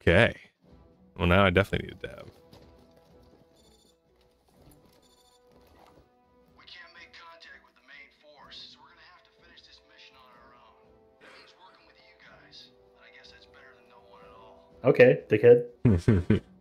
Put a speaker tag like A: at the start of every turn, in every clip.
A: Okay. Well, now I definitely need a
B: dab.
C: Okay, can't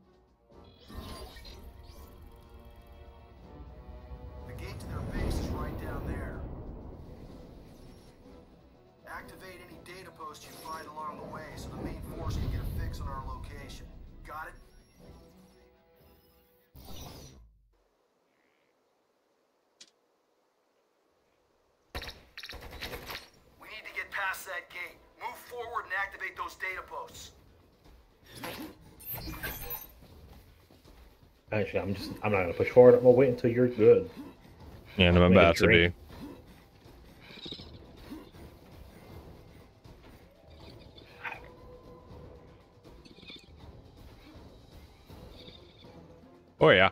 C: just I'm not gonna push forward. I'm gonna wait until you're good.
A: yeah, and I'm
C: Make
A: about to be. Oh yeah.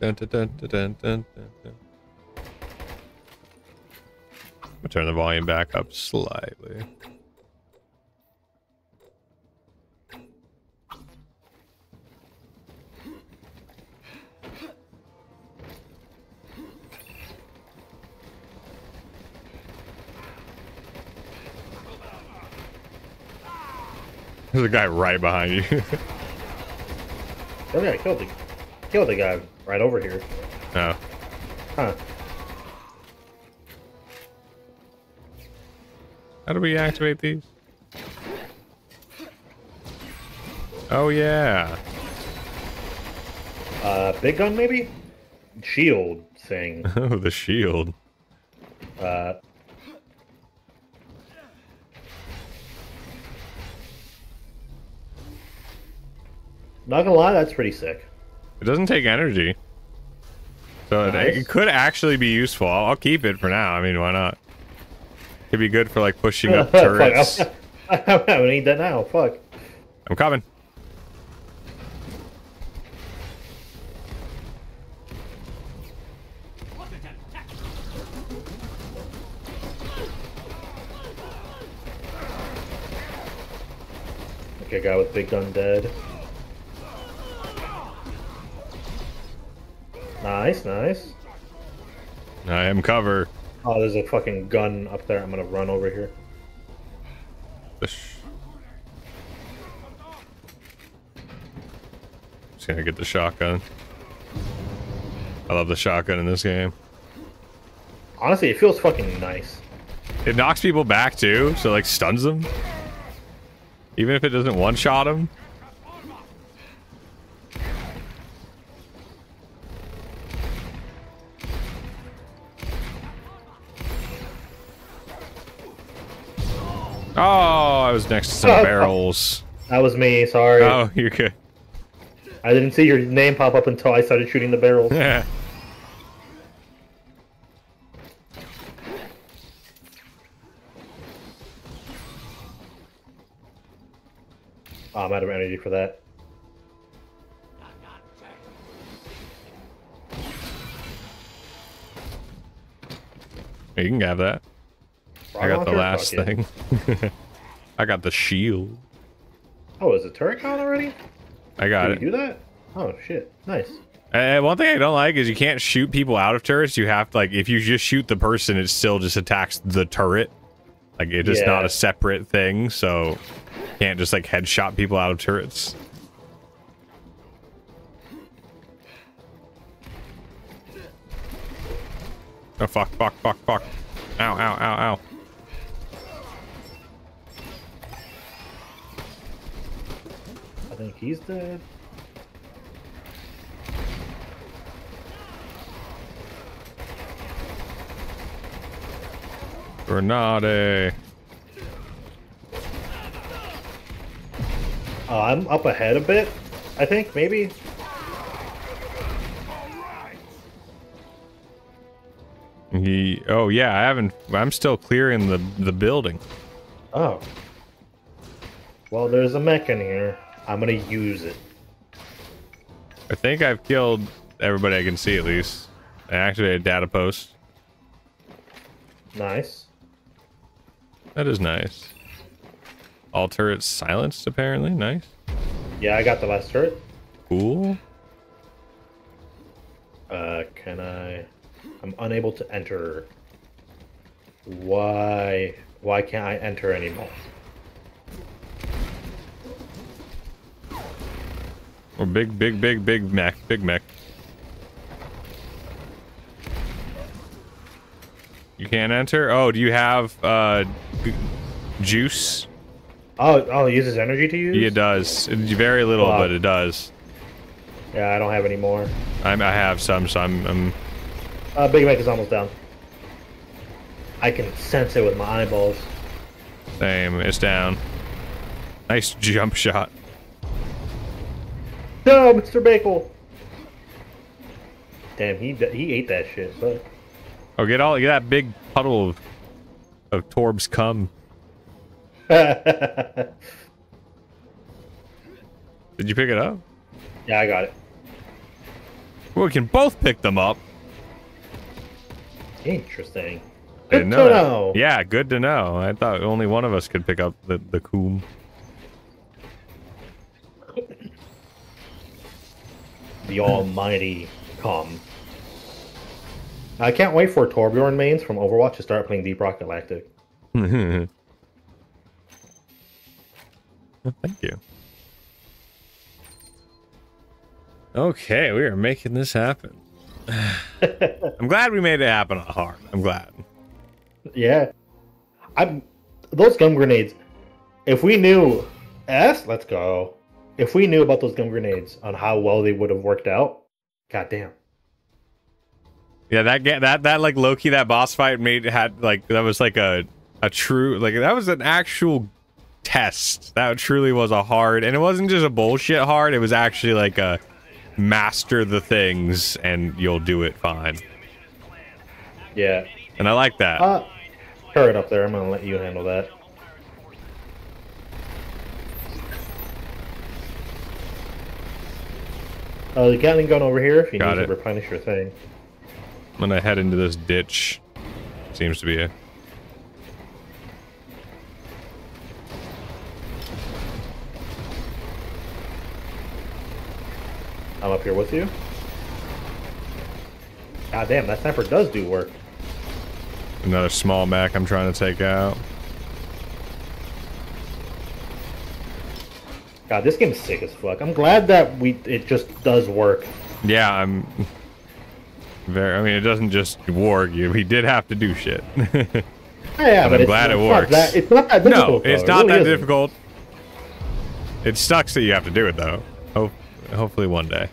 A: Dun, dun, dun, I'll turn the volume back up slightly. There's a guy right behind you.
C: Oh yeah, I killed the killed the guy right over here.
A: no.
C: Huh.
A: How do we activate these? Oh yeah.
C: Uh, big gun maybe? Shield thing.
A: Oh, the shield.
C: Uh, not gonna lie, that's pretty sick.
A: It doesn't take energy. So it, it could actually be useful. I'll, I'll keep it for now. I mean, why not? Could be good for like pushing up turrets.
C: I'm, I'm gonna need that now. Fuck.
A: I'm coming.
C: Okay, guy with big gun dead. Nice, nice.
A: I am cover.
C: Oh, there's a fucking gun up there. I'm gonna run over here.
A: Just gonna get the shotgun. I love the shotgun in this game.
C: Honestly, it feels fucking nice.
A: It knocks people back too, so like stuns them. Even if it doesn't one shot them. Oh, I was next to some barrels.
C: That was me. Sorry.
A: Oh, you're good.
C: I didn't see your name pop up until I started shooting the barrels.
A: Yeah.
C: Oh, I'm out of energy for that.
A: You can have that. I got the last thing. I got the shield.
C: Oh, is the turret gone already?
A: I got
C: Did
A: it.
C: do that? Oh shit! Nice.
A: Uh, one thing I don't like is you can't shoot people out of turrets. You have to like if you just shoot the person, it still just attacks the turret. Like it is not
C: Yeah.
A: a separate thing, so you can't just like headshot people out of turrets. Oh fuck! Fuck! Fuck! Fuck! Ow! Ow! Ow! Ow!
C: I think he's dead.
A: Grenade!
C: Oh, I'm up ahead a bit. I think maybe.
A: He. Oh yeah, I haven't. I'm still clearing the the building.
C: Oh. Well, there's a mech in here. I'm gonna use it.
A: I think I've killed everybody I can see at least. I activated data post.
C: Nice.
A: That is nice. All turrets silenced, apparently. Nice.
C: Yeah, I got the last turret.
A: Cool.
C: Uh, can I? I'm unable to enter. Why? Why can't I enter anymore?
A: Or big, big, big, big mech. Big mech. You can't enter? Oh, do you have uh, juice?
C: Oh, oh, it uses energy to use.
A: Yeah, it does. It, very little,
C: Wow.
A: but it does.
C: Yeah, I don't have any more.
A: I'm, I have some, so I'm, I'm
C: Uh, Big Mac is almost down. I can sense it with my eyeballs.
A: same. It's down. Nice jump shot.
C: No, Mr. Bakel. Damn, he he ate that shit. But
A: Oh, get all get that big puddle of, of Torb's cum. Did you pick it up?
C: Yeah, I got it.
A: We can both pick them up.
C: Interesting. Good
A: didn't
C: to
A: know that.
C: know.
A: Yeah, good to know. I thought only one of us could pick up the the coom.
C: The almighty come. I can't wait for Torbjorn mains from Overwatch to start playing Deep Rock Galactic.
A: Well, Thank you. Okay, we are making this happen. I'm glad we made it happen on hard. I'm glad.
C: Yeah. I'm those gum grenades. If we knew S, let's go. If we knew about those gum grenades on how well they would have worked out, goddamn.
A: Yeah, that that that like Loki that boss fight made had like that was like a a true like that was an actual test. That truly was a hard, and it wasn't just a bullshit hard. It was actually like a master the things and you'll do it fine.
C: Yeah.
A: And I like that.
C: Uh turret up there, I'm gonna let you handle that. Uh, the Gatling gun over here if you
A: Got
C: need
A: it.
C: to replenish your thing.
A: I'm gonna head into this ditch. Seems to be a
C: I'm up here with you. God damn, that sniper does do work.
A: another small Mac I'm trying to take out.
C: God, this game's sick as fuck. I'm glad that we it just does work.
A: Yeah, I'm very. I mean, it doesn't just warg You, he did have to do shit.
C: Yeah, but
A: I'm
C: it's,
A: glad it
C: not
A: works.
C: that- it's not that
A: no,
C: difficult.
A: it's
C: though. It really
A: that
C: isn't.
A: difficult. It sucks that you have to do it though. Hope, hopefully one day.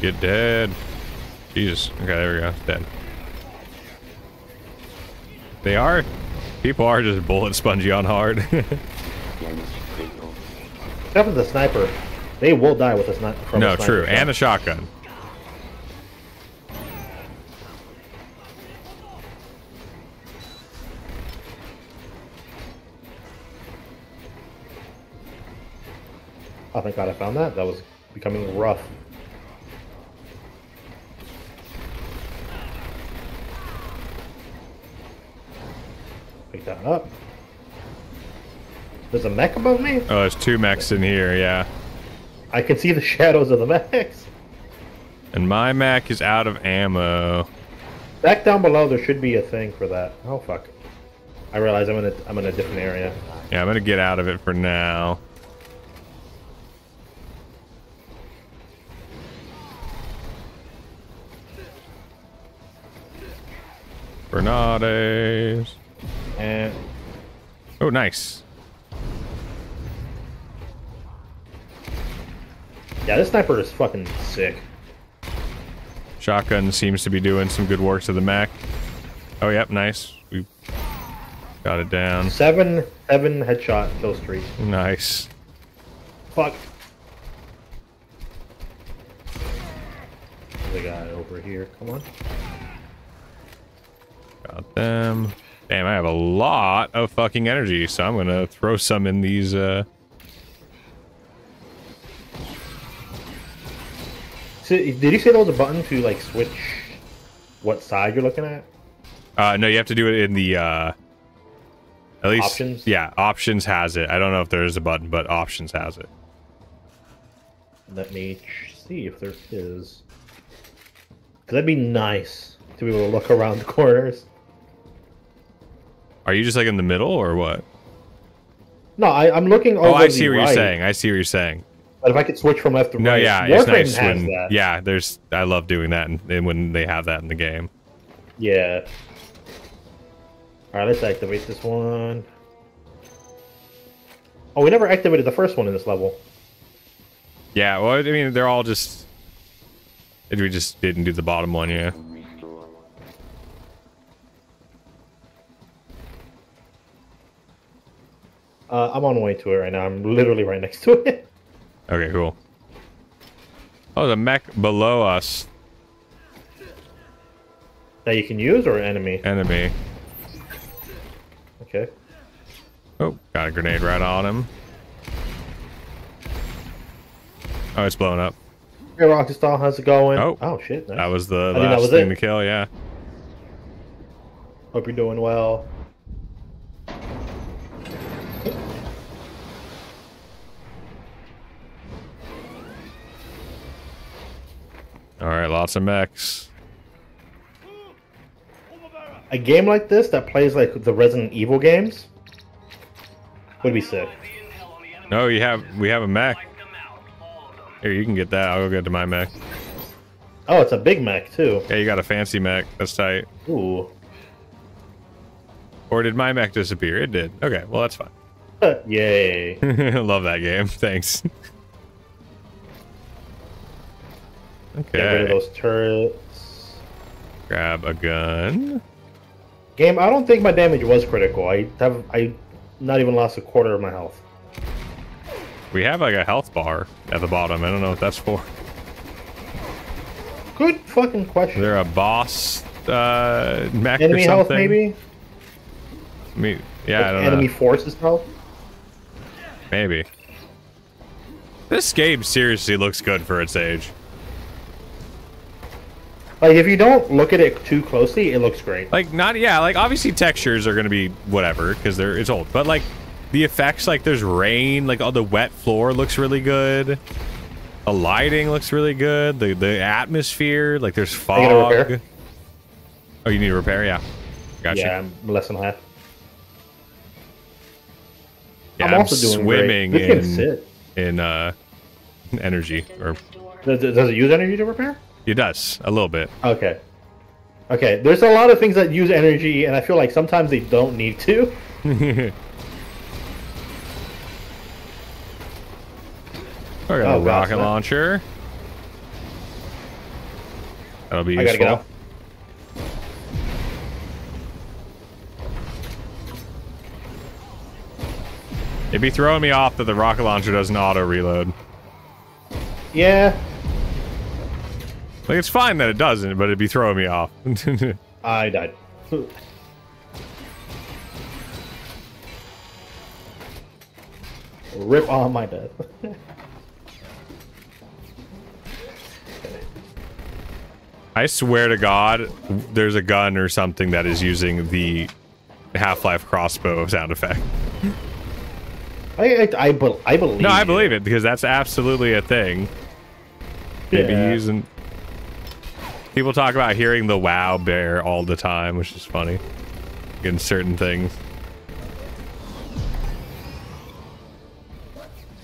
A: Get dead. Jesus. Okay, there we go. Dead. They are. People are just bullet spongy on hard.
C: Except for the sniper, they will die with a sniper. From
A: no,
C: a sniper
A: true.
C: shot.
A: And a shotgun.
C: Oh, thank God I found that. That was becoming rough. Pick that up. There's a mech above me?
A: Oh, there's two mechs in here. Yeah.
C: I can see the shadows of the mechs.
A: And my mech is out of ammo.
C: Back down below, there should be a thing for that. Oh fuck! I realize I'm in a I'm in a different area.
A: Yeah, I'm gonna get out of it for now. Grenades.
C: And
A: Oh, nice.
C: Yeah, this sniper is fucking sick.
A: Shotgun seems to be doing some good work to the mech. Oh, yep, nice. We got it down.
C: Seven, seven headshot kill streak.
A: Nice.
C: Fuck. There's a guy over here. Come on.
A: Got them. Damn, I have a lot of fucking energy, so I'm gonna throw some in these, uh...
C: So, did you say there was a button to like switch what side you're looking at?
A: Uh, no, you have to do it in the, uh... At least...
C: Options?
A: Yeah, options has it. I don't know if there is a button, but options has it.
C: Let me see if there is. Cause that'd be nice to be able to look around the corners.
A: Are you just like in the middle, or what?
C: No, I, I'm looking over
A: Oh, I see what you're saying. I see what you're saying.
C: But if I could switch from left to
A: No,
C: right,
A: yeah, it's nice
C: has
A: when
C: that.
A: yeah, there's I love doing that and, and when they have that in the game.
C: Yeah. All right, let's activate this one. Oh, we never activated the first one in this level.
A: Yeah, well, I mean, they're all just. We just didn't do the bottom one, yeah.
C: Uh, I'm on the way to it right now. I'm literally right next to it.
A: Okay, cool. Oh, the mech below us,
C: that you can use or enemy?
A: enemy.
C: Okay.
A: Oh, got a grenade right on him. Oh, it's blowing up.
C: Hey, Rockstar, how's it going?
A: Oh.
C: oh shit. Nice.
A: That was the
C: that
A: last
C: was
A: thing
C: it.
A: to kill, yeah.
C: Hope you're doing well.
A: Right, lots of.
C: A game like this that plays like the Resident Evil games would be sick.
A: No, you have we have a mech. Here, you can get that. I'll go get to my mech.
C: Oh, it's a big mech too.
A: Yeah, you got a fancy mech. That's tight.
C: Ooh.
A: Or did my mech disappear? It did. Okay, well that's fine.
C: Yay.
A: Love that game. Thanks.
C: Get rid of those turrets.
A: Grab a gun.
C: Game, I don't think my damage was critical. I have I not even lost a quarter of my health.
A: We have like a health bar at the bottom. I don't know what that's for.
C: Good fucking question.
A: Is there a boss uh, mech
C: Enemy
A: or something?
C: health maybe?
A: I mean, yeah, I don't
C: enemy
A: know.
C: forces health?
A: Maybe. This game seriously looks good for its age.
C: Like if you don't look at it too closely, it looks great.
A: Like not yeah, like obviously textures are gonna be whatever because they're it's old, but like the effects, like there's rain, like all the wet floor looks really good. The lighting looks really good. The the atmosphere, like there's
C: I get a
A: fog. Oh, you need a repair? Yeah. Gotcha.
C: Yeah, I'm less than half.
A: Yeah,
C: I'm also doing
A: swimming
C: great.
A: In in uh energy, or
C: Does, it- does it use energy to repair?
A: It does a little bit.
C: Okay. Okay, there's a lot of things that use energy, and I feel like sometimes they don't need to.
A: I got
C: Oh, gosh,
A: rocket launcher. That'll be
C: I
A: useful.
C: gotta get out.
A: It'd be throwing me off that the rocket launcher doesn't auto reload.
C: Yeah,
A: Like it's fine that it doesn't, but it'd be throwing me off.
C: I died. Rip on my death.
A: I swear to God, there's a gun or something that is using the Half-Life crossbow sound effect.
C: I, I, I, bel I believe.
A: No, I believe it because that's absolutely a thing.
C: Yeah.
A: using. People talk about hearing the WoW bear all the time, which is funny. In certain things.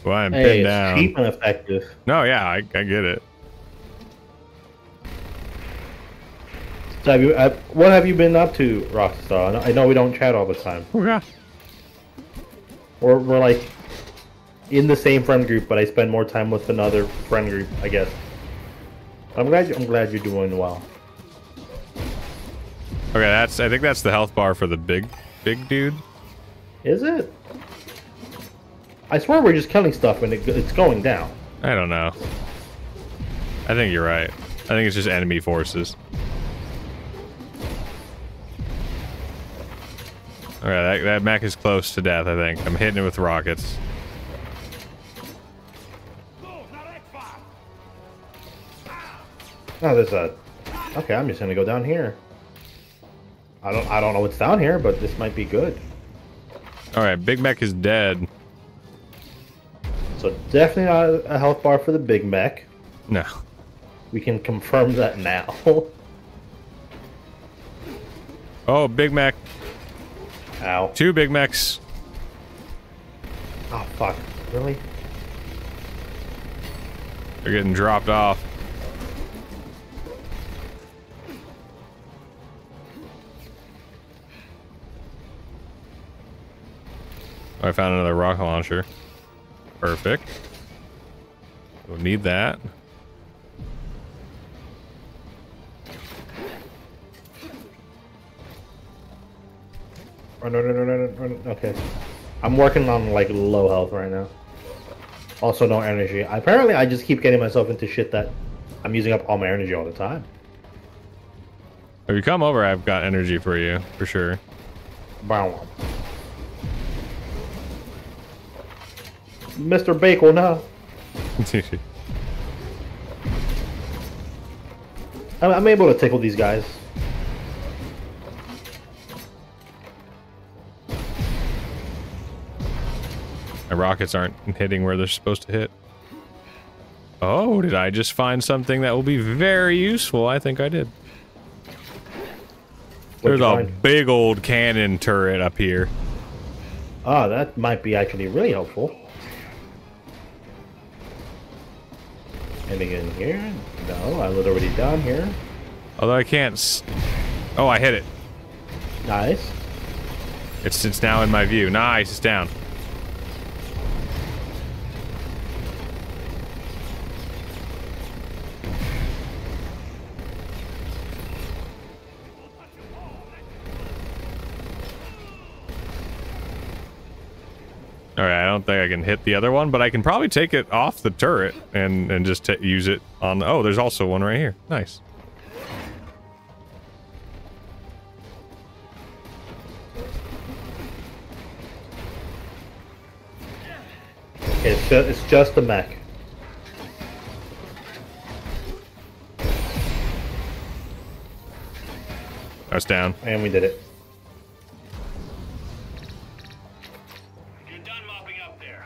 A: Well, I'm
C: Hey,
A: pinned
C: it's
A: down.
C: cheap and effective.
A: No, yeah, I, I get it.
C: So have you, uh, what have you been up to, Rockstar? I know- I know we don't chat all the time.
A: Oh, yeah.
C: We're, we're like in the same friend group, but I spend more time with another friend group, I guess. I'm glad. You, I'm glad you're doing well.
A: Okay, that's. I think that's the health bar for the big, big dude.
C: Is it? I swear we're just killing stuff and it, it's going down.
A: I don't know. I think you're right. I think it's just enemy forces. Alright, that, that mech is close to death, I think. I'm hitting it with rockets.
C: Oh, there's a. Okay, I'm just gonna go down here. I don't. I don't know what's down here, but this might be good.
A: Alright, Big Mac is dead.
C: So definitely not a health bar for the Big Mac.
A: No.
C: We can confirm that now.
A: Oh, Big Mac.
C: Ow.
A: Two Big Macs.
C: Oh fuck. Really?
A: They're getting dropped off. Oh, I found another rocket launcher. Perfect. We'll need that.
C: Oh, no, no, no, no, no, no. Okay. I'm working on like low health right now. Also no energy. Apparently I just keep getting myself into shit that I'm using up all my energy all the time.
A: If you come over, I've got energy for you, for sure.
C: Bow. Mr. Bacon, no. I'm, I'm able to tickle these guys.
A: My rockets aren't hitting where they're supposed to hit. Oh, did I just find something that will be very useful? I think I did.
C: What'd
A: There's a
C: find?
A: big old cannon turret up here.
C: Ah, that might be actually really helpful. Anything in here? No, I was already down here.
A: Although I can't. S oh, I hit it.
C: Nice.
A: It's it's now in my view. Nice, it's down. All right, I don't think I can hit the other one, but I can probably take it off the turret and and just use it on. The... Oh, there's also one right here. Nice.
C: It's just, it's just a mech.
A: That's down.
C: And we did it.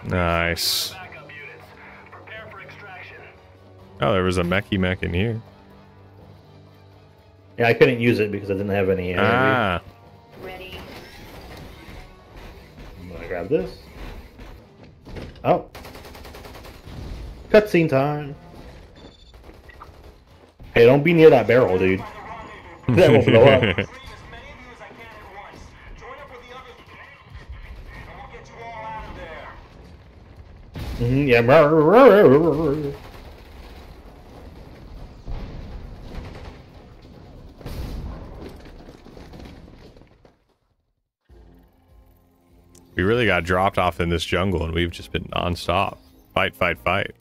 A: Nice.
B: Backup units. Prepare for extraction.
A: Oh, there was a mechy mech in here.
C: Yeah, I couldn't use it because I didn't have any energy.
A: Ah,
D: Ready.
C: I'm gonna grab this. Oh. Cutscene time. Hey, don't be near that barrel, dude. That will blow up.
B: Bring as many of you as I can at once. Join up with the others. And we'll get you all out there.
C: Mhm, yeah.
A: we really got dropped off in this jungle, and we've just been nonstop. Fight, fight, fight.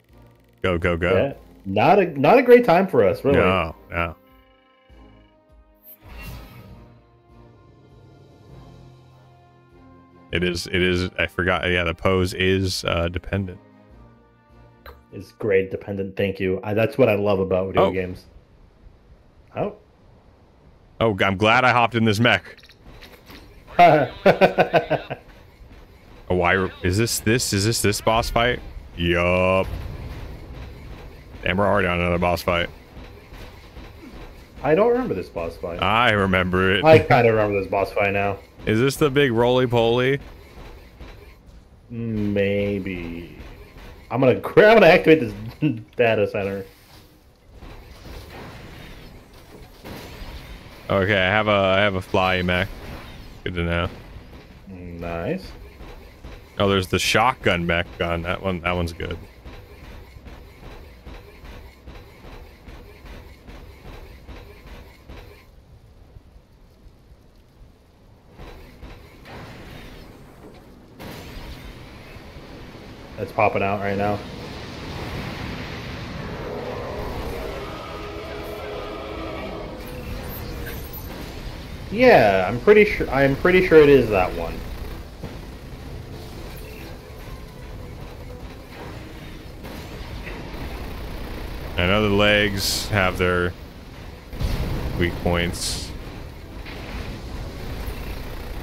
A: Go, go, go.
C: Yeah. Not a not a great time for us, really.
A: No, no. It is. It is. I forgot. Yeah, the pose is uh, dependent.
C: It's grade dependent. Thank you. I, that's what I love about video
A: Oh.
C: games. Oh.
A: Oh, I'm glad I hopped in this mech. Oh, why is this? This is this this boss fight? Yup. And we're already on another boss fight.
C: I don't remember this boss fight.
A: I remember it.
C: I kind of remember this boss fight now.
A: Is this the big roly poly?
C: Maybe. I'm gonna I'm gonna activate this data center.
A: Okay, I have a I have a fly mech. Good to know.
C: Nice.
A: Oh, there's the shotgun mech gun. That one that one's good.
C: That's popping out right now. Yeah, I'm pretty sure. I'm pretty sure it is that one.
A: I know the legs have their weak points.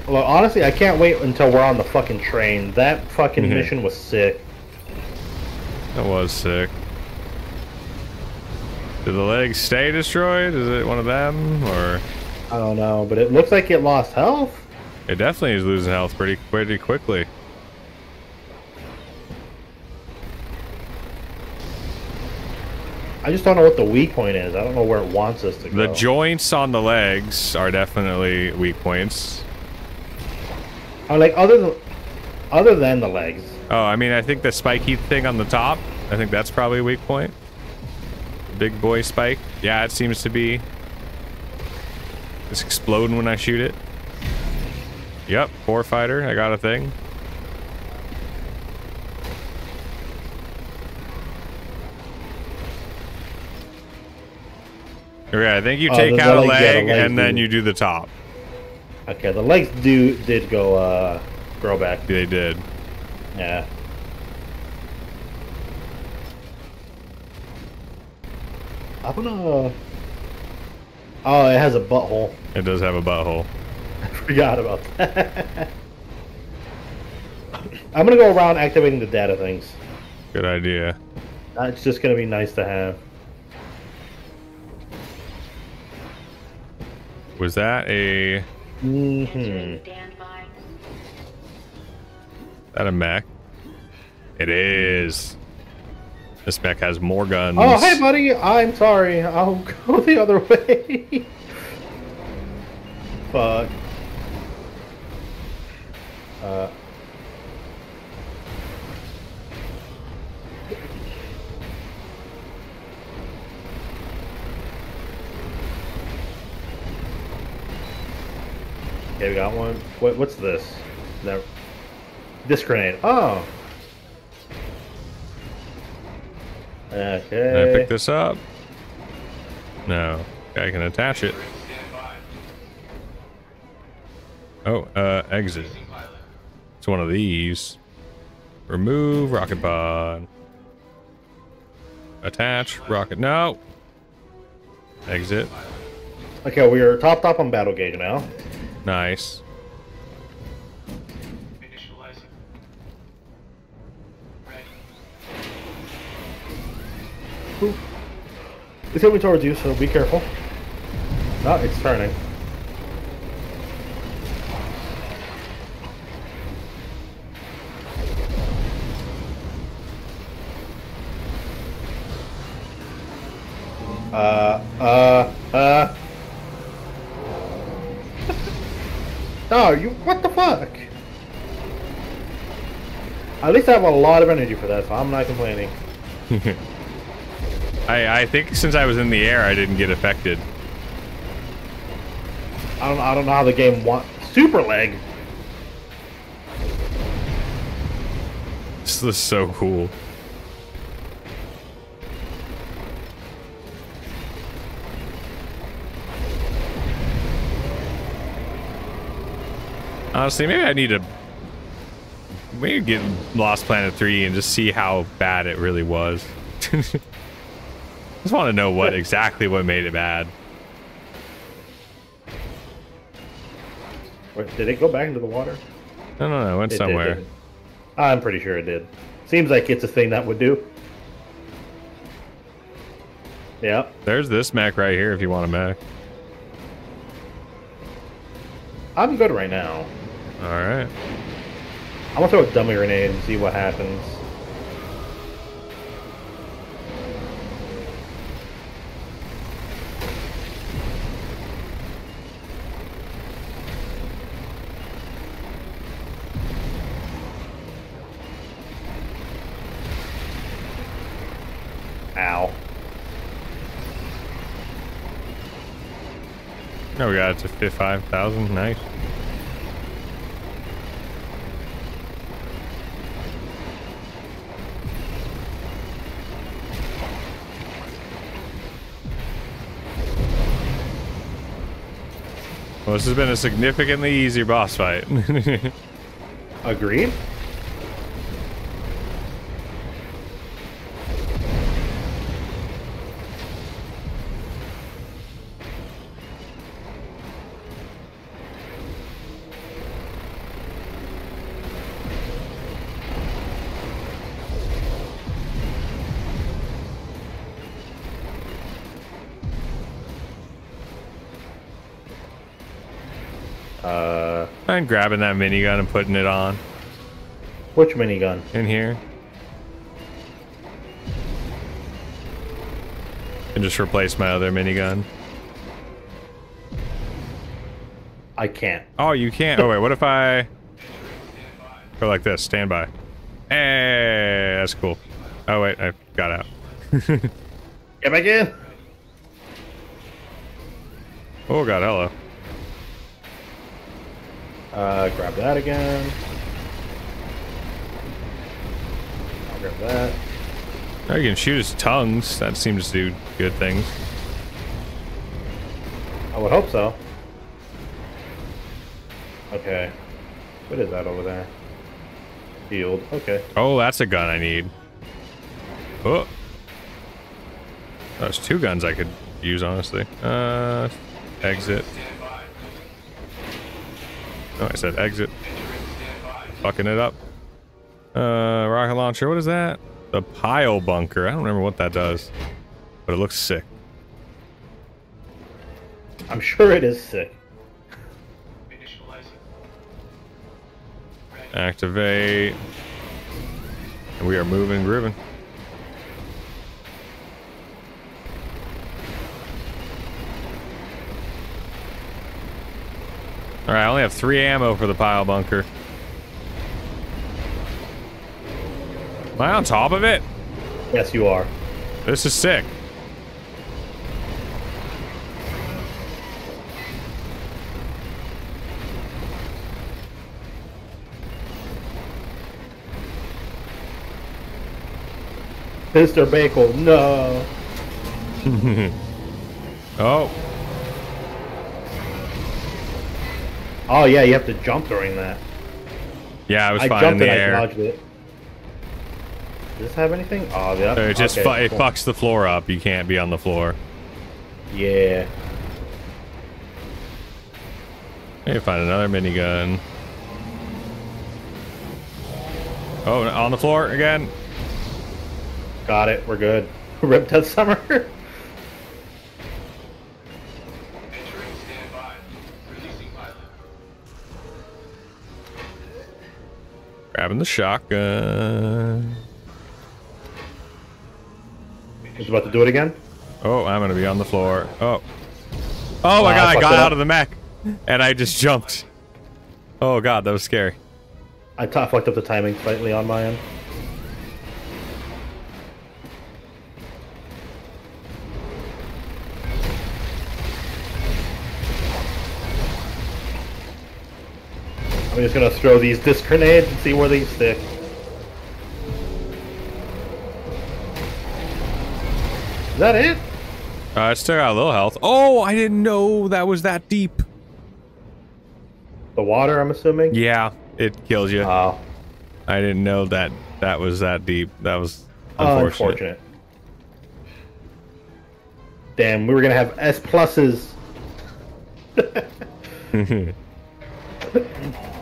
C: Well, honestly, I can't wait until we're on the fucking train. That fucking
A: Mhm.
C: mission was sick.
A: That was sick. Did the legs stay destroyed? Is it one of them? Or
C: I don't know, but it looks like it lost health.
A: it definitely is losing health pretty pretty quickly.
C: I just don't know what the weak point is. I don't know where it wants us to go.
A: The joints on the legs are definitely weak points.
C: I'm like other than other than the legs.
A: Oh, I mean, I think the spiky thing on the top, I think that's probably a weak point. Big boy spike. Yeah, it seems to be. It's exploding when I shoot it. Yep, core fighter. I got a thing. Okay, I think you
C: Oh,
A: take
C: the-
A: out a leg
C: legs
A: and then you do the top.
C: Okay, the legs do did go uh grow back.
A: They did.
C: Yeah. I don't know. Oh, it has a butthole.
A: It does have a butthole.
C: I forgot about that. I'm gonna go around activating the data things.
A: Good idea.
C: That's just gonna be nice to have.
A: Was that a
C: hmm
A: that a mech? It is. This mech has more guns.
C: Oh, hey, buddy. I'm sorry. I'll go the other way. Fuck. Uh. Okay, we got one. What, what's this? Is that this grenade? Oh. Okay.
A: Can I pick this up? No. I can attach it. Oh, uh, exit. It's one of these. Remove rocket pod. Attach rocket. No. Exit.
C: Okay, we are top top on battle gauge now.
A: Nice.
B: Ready.
C: It's coming towards you, so be careful. No, it's turning. Uh, uh, uh. no, you, what the fuck? At least I have a lot of energy for that, so I'm not complaining.
A: I, I think since I was in the air, I didn't get affected.
C: I don't, I don't know how the game wants super leg.
A: This is so cool. Honestly, maybe I need to maybe get Lost Planet 3 and just see how bad it really was. just want to know what exactly what made it bad.
C: Wait, did it go back into the water?
A: No, no, no, it went
C: It
A: somewhere.
C: didn't? I'm pretty sure it did. Seems like it's a thing that would do. Yeah.
A: There's this mech right here if you want a mech.
C: I'm good right now.
A: All right.
C: I'm gonna throw a dummy grenade and see what happens.
A: god, it's a 55,000? Nice. Well, this has been a significantly easier boss fight.
C: Agreed.
A: I'm grabbing that minigun and putting it on
C: which minigun?
A: in here. And just replace my other minigun.
C: I can't.
A: Oh, you can't. Oh, wait, what if I go like this? Stand by. Hey, that's cool. Oh, wait, I got out.
C: Get back in.
A: Oh, God, hello.
C: Uh, grab that again. I'll grab that.
A: You can shoot his tongues. That seems to do good things.
C: I would hope so. Okay. What is that over there? Field. Okay.
A: Oh, that's a gun I need. Oh. There's two guns I could use, honestly. Uh, exit. Oh, I said exit. Fucking it up. Uh, rocket launcher. What is that? The pile bunker. I don't remember what that does, but it looks sick.
C: I'm sure it is sick.
A: Activate. And we are moving, grooving. Alright, I only have three ammo for the pile bunker. Am I on top of it?
C: Yes, you are.
A: This is sick.
C: Mr. Bakel, no.
A: Oh,
C: Oh yeah, you have to jump during that.
A: yeah, I was
C: I
A: fine in the
C: and I
A: air.
C: dodged it. Does this have anything? Oh yeah.
A: So it just
C: okay,
A: fu- it fucks the floor up. You can't be on the floor.
C: Yeah.
A: Maybe find another minigun. Oh, on the floor again.
C: Got it. We're good. Rip Dead Summer.
A: Grabbing the shotgun.
C: He's about to do it again.
A: Oh, I'm gonna be on the floor. Oh. Oh, oh my
C: Wow,
A: god,
C: I
A: got out
C: up.
A: of the mech. And I just jumped. Oh god, that was scary.
C: I fucked up the timing slightly on my end. Just gonna throw these disc grenades and see where they stick. Is that it?
A: Uh, it still got a little health. Oh, I didn't know that was that deep.
C: The water, I'm assuming?
A: Yeah, it kills you.
C: Oh,
A: I didn't know that that was that deep. That was unfortunate.
C: unfortunate. Damn, we were gonna have S pluses.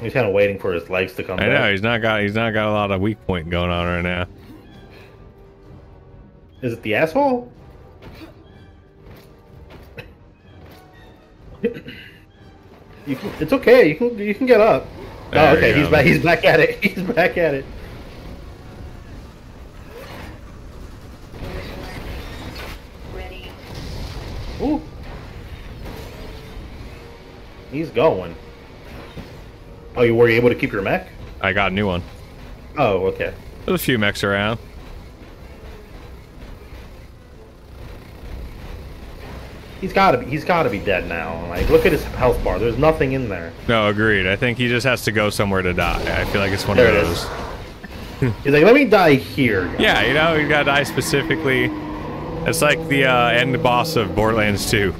C: He's kind of waiting for his legs to come
A: I
C: back.
A: know he's not got he's not got a lot of weak point going on right now.
C: Is it the asshole? you can, it's okay. You can you can get up.
A: Oh, there
C: oh, okay. He's back. He's back at it. He's back at it.
D: Ready.
C: Ooh. He's going. Oh, you were you able to keep your mech?
A: I got a new one.
C: Oh, okay.
A: There's a few mechs around.
C: He's gotta be. He's gotta be dead now. Like, look at his health bar. There's nothing in there.
A: No, agreed. I think he just has to go somewhere to die. I feel like it's one
C: There
A: of those.
C: He's like, let me die here.
A: Yeah, you know, you gotta die specifically. It's like the uh, end boss of Borderlands 2.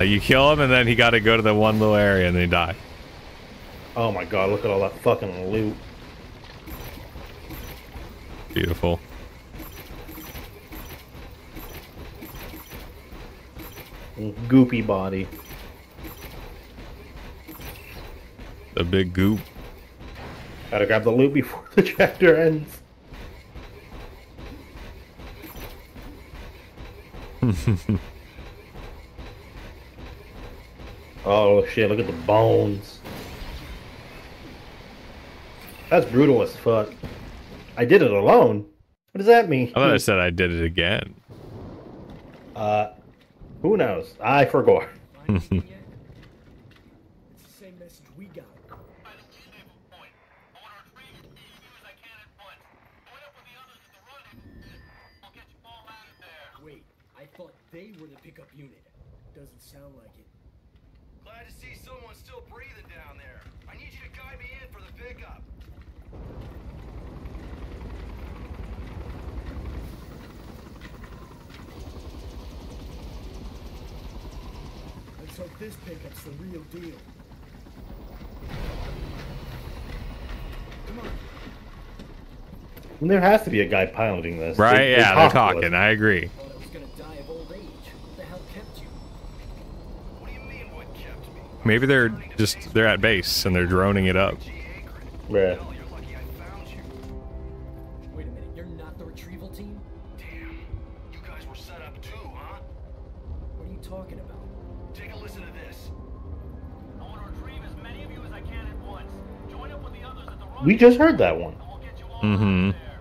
A: Like you kill him, and then he got to go to the one little area, and then he die.
C: Oh my god, look at all that fucking loot.
A: Beautiful.
C: Goopy body.
A: The big goop.
C: Gotta grab the loot before the chapter ends. oh shit, look at the bones. That's brutal as fuck. I did it alone. What does that mean?
A: I thought I said I did it again.
C: Uh, who knows? I forgot.
E: It's the same message we got. Wait, I thought they were the pickup unit. Doesn't sound like it.
B: Glad to see someone still breathing down there. I need you to guide me in for the pickup.
E: Let's hope this pickup's the real deal. Come on.
C: And there has to be a guy piloting this.
A: Right?
C: They- they
A: yeah, they're
C: talk to us.
A: talking. I agree.
E: Thought I was gonna die of old age. What the hell kept you?
B: What do you mean what kept me?
A: Maybe they're just they're at base and they're droning it up.
B: G Akron.
C: Bruh.
B: Hell, you're lucky I found you.
E: Wait a minute, you're not the retrieval team?
B: Damn. You guys were set up too, huh?
E: What are you talking about?
B: Take a listen to this.
C: We just heard that one.
F: and we'll get you all
A: Mm-hmm.
F: out of there.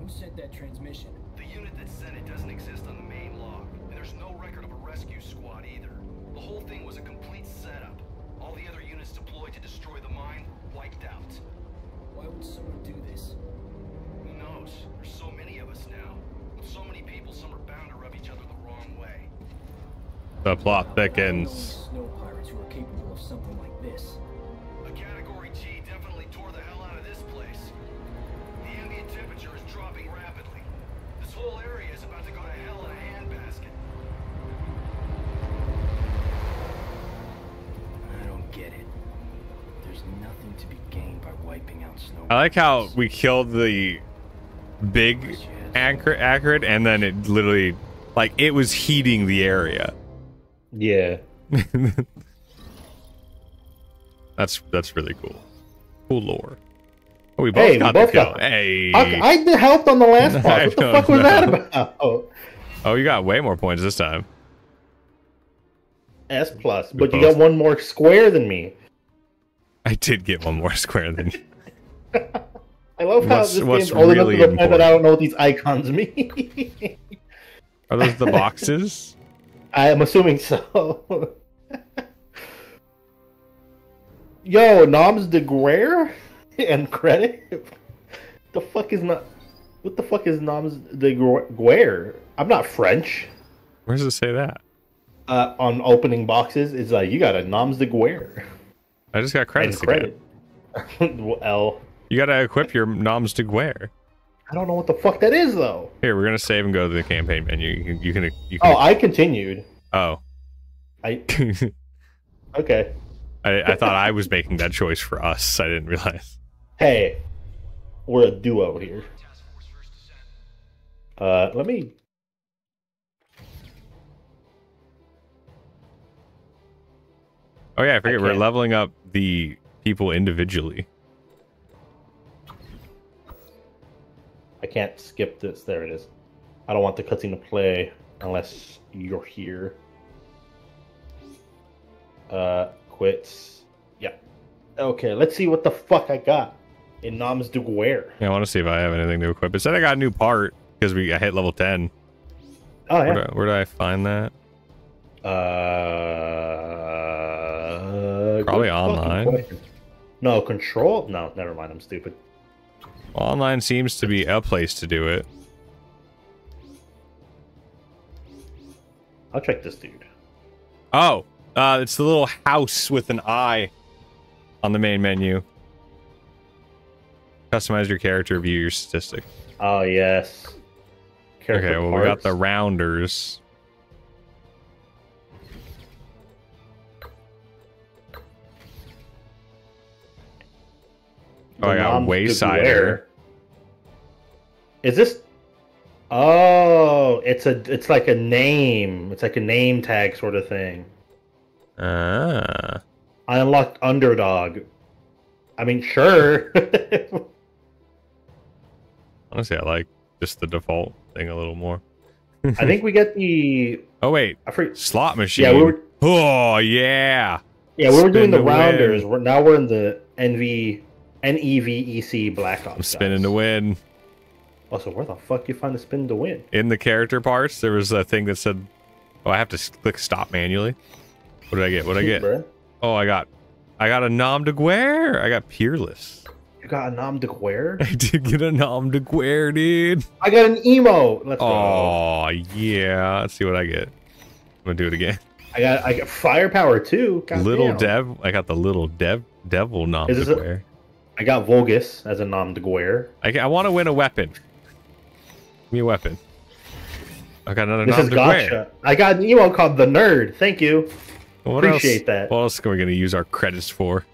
E: Who sent that transmission?
B: The unit that sent it doesn't exist on the main log, and there's no record of a rescue squad either. The whole thing was a complete setup. All the other units deployed to destroy the mine wiped out.
E: Why would someone do this?
B: Who knows? There's so many of us now. With so many people, some are bound to rub each other the wrong way.
A: The plot
E: I don't
A: thickens.
G: I
A: like how we killed the big anchor accurate and then it literally like it was heating the area.
C: Yeah.
A: That's that's really cool. Cool lore. Oh, we both
C: Hey, we
A: got
C: both
A: the kill.
C: got-
A: Hey.
C: I, I helped on the last part. What the fuck was that about?
A: Oh, you got way more points this time.
C: S plus,
A: We
C: but you
A: both-
C: got one more square than me.
A: I did get one more square than you.
C: I love how
A: What's-
C: this game's old enough
A: really
C: to the point that I don't know what these icons mean.
A: Are those the boxes?
C: I am assuming so. Yo, Noms de Guerre and credit. the fuck is not? What the fuck is Noms de Guerre? I'm not French.
A: Where does it say that?
C: Uh, on opening boxes, it's like you got a Noms de Guerre
A: I just got
C: and
A: credits
C: credit. Well, L.
A: You gotta equip your noms de guerre.
C: I don't know what the fuck that is though.
A: Here, we're gonna save and go to the campaign menu. You can, you can, you can.
C: Oh, I continued.
A: Oh,
C: I okay.
A: I, I thought I was making that choice for us. I didn't realize.
C: Hey, we're a duo here. Uh, let me.
A: Oh yeah, I forget we're leveling up the people individually.
C: Can't skip this. There it is. I don't want the cutscene to play unless you're here. Uh, quits. Yeah. Okay, let's see what the fuck I got in Noms de Guerre.
A: Yeah, I want to see if I have anything to equip. It said I got a new part because we I hit level ten.
C: Oh
A: Where,
C: yeah.
A: do, I- where do I find that?
C: Uh,
A: Probably online.
C: question. No control. No, never mind. I'm stupid.
A: Online seems to be a place to do it.
C: I'll check this dude.
A: Oh, uh, it's the little house with an eye on the main menu. Customize your character, view your statistics.
C: Oh yes. Character
A: Okay, well we got the rounders. Oh, I got Waysider.
C: Is this? Oh, it's a it's like a name. It's like a name tag sort of thing.
A: Ah.
C: I unlocked underdog. I mean, sure.
A: Honestly, I like just the default thing a little more.
C: I think we get the.
A: Oh wait,
C: I forget.
A: slot machine.
C: Yeah, we were.
A: Oh yeah.
C: Yeah, we were doing
A: Spin
C: the rounders. We're, now we're in the NV, NEVEC E Black Ops.
A: I'm spinning
C: guys.
A: to win.
C: Also, where the fuck you find the spin to win?
A: In the character parts, there was a thing that said, "Oh, I have to click stop manually." What did I get? What did I get?
C: Bruh.
A: Oh, I got, I got a nom de guerre. I got peerless.
C: You got a nom de guerre?
A: I did get a nom de guerre, dude.
C: I got an emo. Let's go.
A: Oh yeah. Let's see what I get. I'm gonna do it again.
C: I got I got firepower too. God
A: little
C: damn.
A: dev. I got the little dev devil nom de guerre.
C: I got Vulgus as a nom de guerre.
A: I, I want to win a weapon. Give me a weapon. I got another
C: This
A: nom
C: is
A: de guerre.
C: gotcha. I got an emo called the Nerd. Thank you. Appreciate
A: else,
C: that.
A: What else are we gonna use our credits for?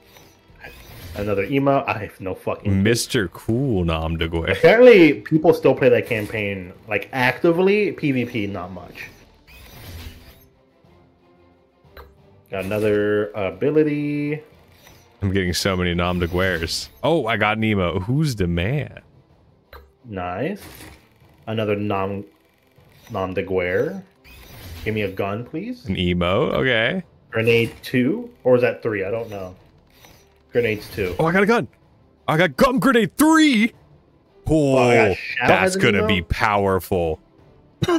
C: Another emo. I have no fucking.
A: Mr. Cool nom de guerre.
C: Apparently, people still play that campaign like actively. PvP, not much. Got another ability.
A: I'm getting so many nom de guerres. Oh, I got Nemo. Who's the man?
C: Nice. Another nom nom de guerre. Give me a gun, please.
A: An emo. Okay.
C: Grenade two, or is that three? I don't know. Grenades two.
A: Oh, I got a gun. I got gun grenade three. Oh,
C: oh Shadow
A: that's gonna
C: emo?
A: be powerful.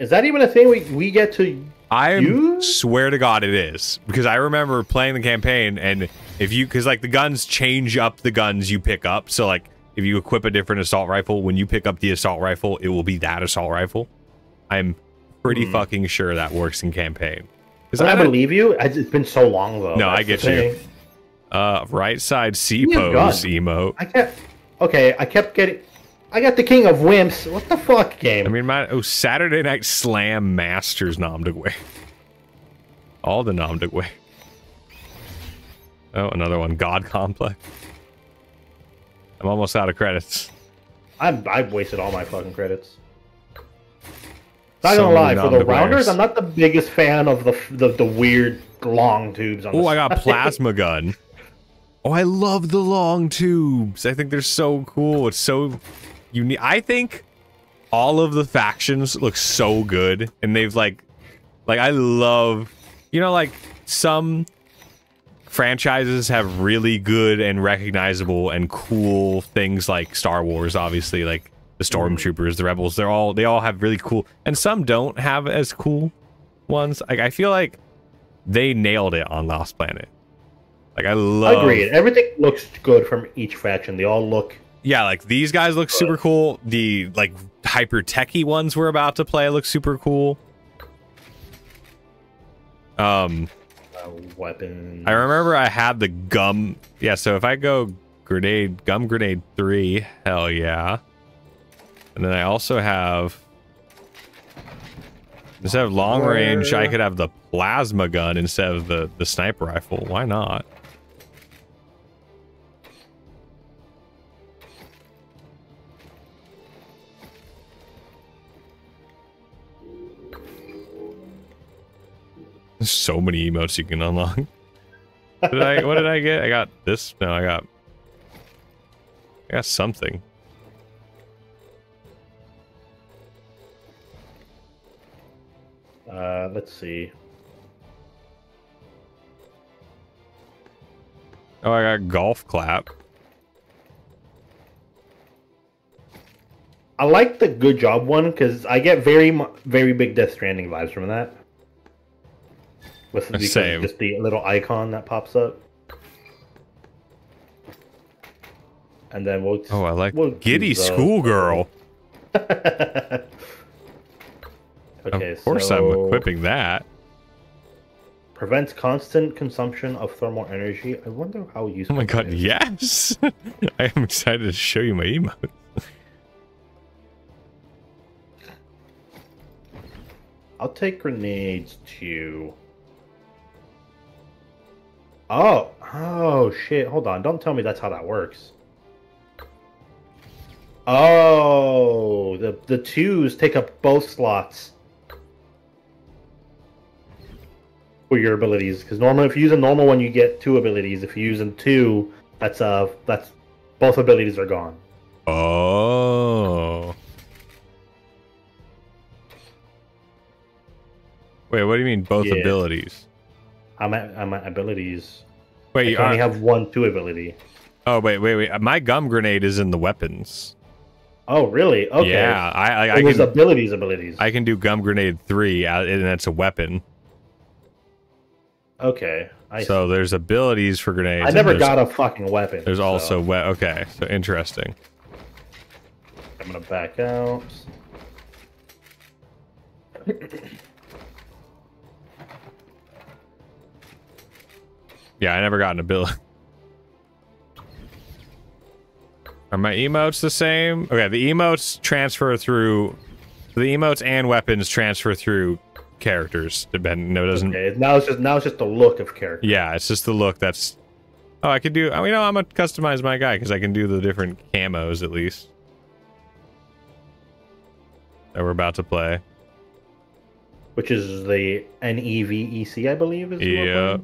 C: Is that even a thing we we get to?
A: I
C: You?
A: swear to God it is because I remember playing the campaign and if you because like the guns change up the guns you pick up. So like if you equip a different assault rifle, when you pick up the assault rifle, it will be that assault rifle. I'm pretty
C: Hmm.
A: fucking sure that works in campaign. Because
C: I believe you. It's been so long though.
A: No, I
C: That's
A: get you. uh right side C pose emote.
C: I kept. Okay, I kept getting. I got the King of Wimps. What the fuck game?
A: I mean, my oh Saturday Night Slam Masters nom de guerre. All the nom de guerre. Oh, another one. God Complex. I'm almost out of credits.
C: I'm, I've wasted all my fucking credits. Not
A: So
C: gonna lie, for the rounders. I'm not the biggest fan of the the, the weird long tubes.
A: Oh, I got plasma gun. Oh, I love the long tubes. I think they're so cool. It's so unique. I think all of the factions look so good, and they've like, like I love, you know, like some franchises have really good and recognizable and cool things like Star Wars, obviously, like the Stormtroopers, the Rebels. They're all they all have really cool, and some don't have as cool ones. Like I feel like they nailed it on Lost Planet. Like I love.
C: I agree Everything looks good from each faction. They all look.
A: Yeah, like these guys look super cool. The like hyper techy ones we're about to play look super cool. Um,
C: Uh, weapons.
A: I remember I had the gum. Yeah, so if I go grenade, gum grenade three, hell yeah. And then I also have instead of long range, I could have the plasma gun instead of the the sniper rifle. Why not? There's so many emotes you can unlock. What did I what did I get? I got this. No, I got I got something.
C: Uh, let's see.
A: Oh, I got golf clap.
C: I like the good job one because I get very very big Death Stranding vibes from that. With the, because
A: Same.
C: just the little icon that pops up. And then we'll.
A: Oh, I like
C: we'll
A: Giddy. Schoolgirl.
C: okay,
A: of course,
C: so
A: I'm equipping that.
C: Prevents constant consumption of thermal energy. I wonder how useful.
A: Oh
C: my
A: god, yes! I am excited to show you my emote.
C: I'll take grenades too. Oh, oh shit! Hold on, don't tell me that's how that works. Oh, the the twos take up both slots for your abilities. Because normally, if you use a normal one, you get two abilities. If you use a two, that's uh, that's both abilities are gone.
A: Oh. Wait, what do you mean both
C: Yeah.
A: abilities?
C: I'm at, I'm at abilities.
A: Wait,
C: I
A: you
C: only
A: are,
C: have one two ability.
A: oh wait, wait, wait. My gum grenade is in the weapons.
C: Oh, really? Okay.
A: Yeah, I I, I
C: was
A: can
C: abilities, abilities.
A: I can do gum grenade three, uh, and that's a weapon.
C: Okay. I
A: so there's abilities for grenades.
C: I never got a fucking weapon.
A: There's
C: so
A: also we- okay, so interesting.
C: I'm gonna back out.
A: Yeah, I never got an ability. Are my emotes the same? Okay, the emotes transfer through the emotes and weapons transfer through characters. Depend no it doesn't
C: Okay. Now it's just now it's just the look of character.
A: Yeah, it's just the look that's Oh, I could do you know, I'm gonna customize my guy because I can do the different camos at least. That we're about to play.
C: Which is the NEVEC, I believe. Is
A: Yeah.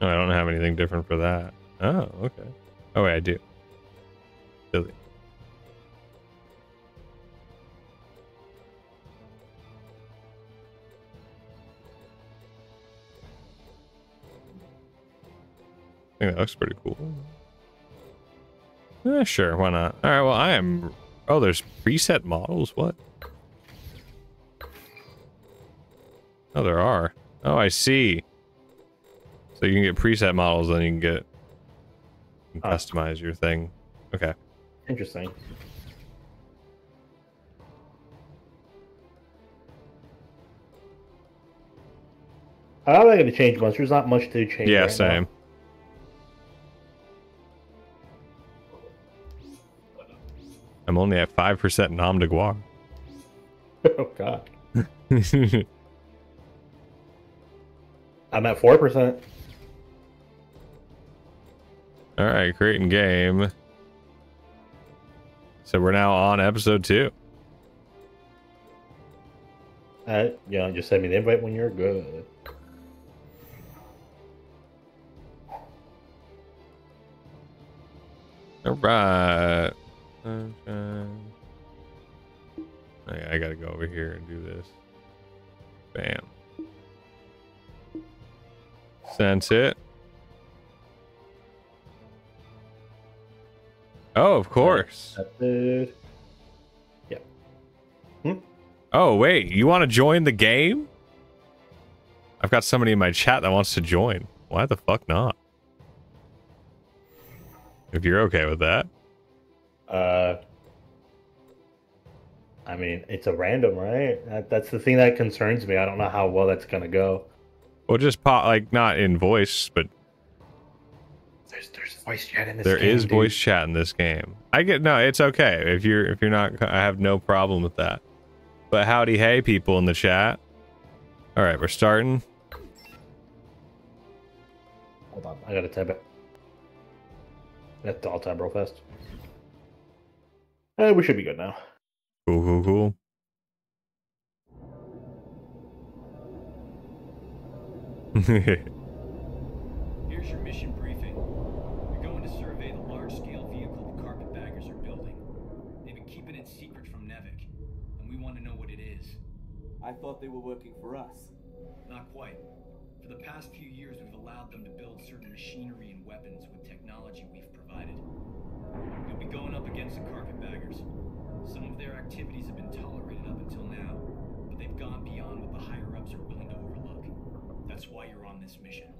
A: Oh, I don't have anything different for that. Oh, okay. Oh wait, I do. Silly. I think that looks pretty cool. Yeah, sure, why not? All right, well, I am. Oh, there's preset models. What? Oh, there are. Oh, I see. So you can get preset models, then you can get you can
C: Oh.
A: customize your thing. Okay.
C: Interesting. I'm not going to change much. There's not much to change.
A: Yeah,
C: right
A: same. I'm only at five percent nom de
C: guerre. oh God. I'm at four percent.
A: All right, creating game. So we're now on episode two.
C: Uh, you know, just send me the invite when you're good.
A: All right. Sunshine. I I gotta go over here and do this. Bam. Sent it. Oh, of course.
C: Accepted.
A: Oh, wait. You want to join the game? I've got somebody in my chat that wants to join. Why the fuck not? If you're okay with that.
C: Uh, I mean, it's a random, right? That, that's the thing that concerns me. I don't know how well that's gonna go.
A: Well, just pop, like, not in voice, but
C: voice chat in this.
A: there
C: game,
A: is
C: dude.
A: voice chat in this game. I get, no, it's okay. If you're, if you're not, I have no problem with that. But howdy, hey, people in the chat. All right, we're starting.
C: Hold on, I gotta type it. That's all time real fast. Eh, we should be good now.
A: Cool, cool, cool.
B: Here's your mission briefing. You're going to survey the large-scale vehicle the carpetbaggers are building. They've been keeping it secret from NEVEC, and we want to know what it is.
H: I thought they were working for us.
B: Not quite. For the past few years, we've allowed them to build certain machinery and weapons with technology we've provided. You'll be going up against the carpetbaggers. Some of their activities have been tolerated up until now, but they've gone beyond what the higher-ups are willing to overlook. That's why you're on this mission.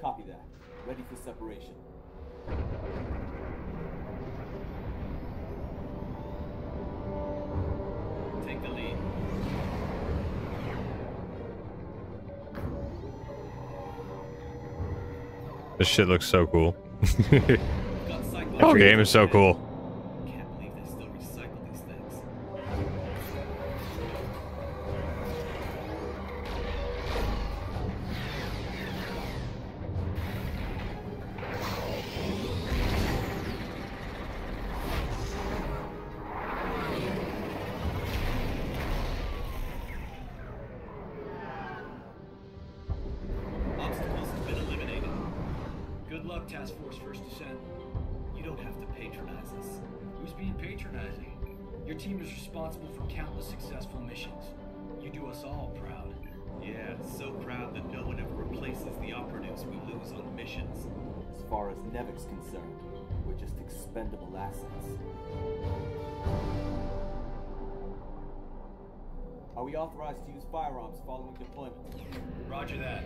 H: Copy that. Ready for separation.
B: Take the lead.
A: This shit looks so cool.
B: Oh, Got
A: The game is so cool.
B: Good luck, Task Force First Descent. You don't have to patronize us. Who's being patronizing? Your team is responsible for countless successful missions. You do us all proud. Yeah, so proud that no one ever replaces the operatives we lose on missions.
H: As far as NEVEC's concerned, we're just expendable assets. Are we authorized to use firearms following deployment?
B: Roger that.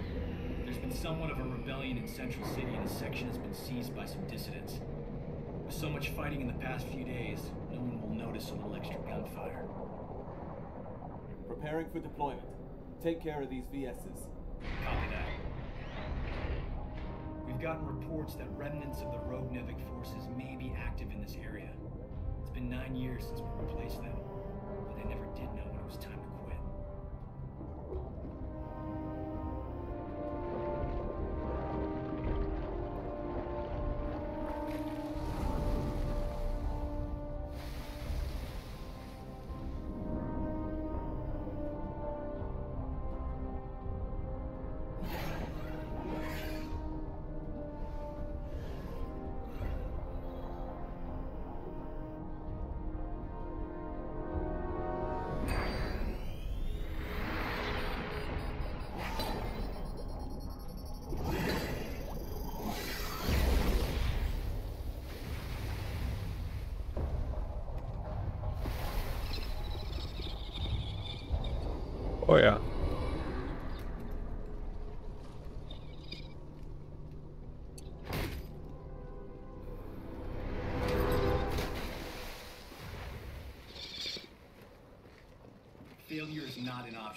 B: There's been somewhat of a rebellion in Central City and a section has been seized by some dissidents. With so much fighting in the past few days, no one will notice a little extra gunfire.
H: Preparing for deployment. Take care of these VSs.
B: Copy that. We've gotten reports that remnants of the rogue NEVEC forces may be active in this area. It's been nine years since we replaced them, but they never did know when it was time to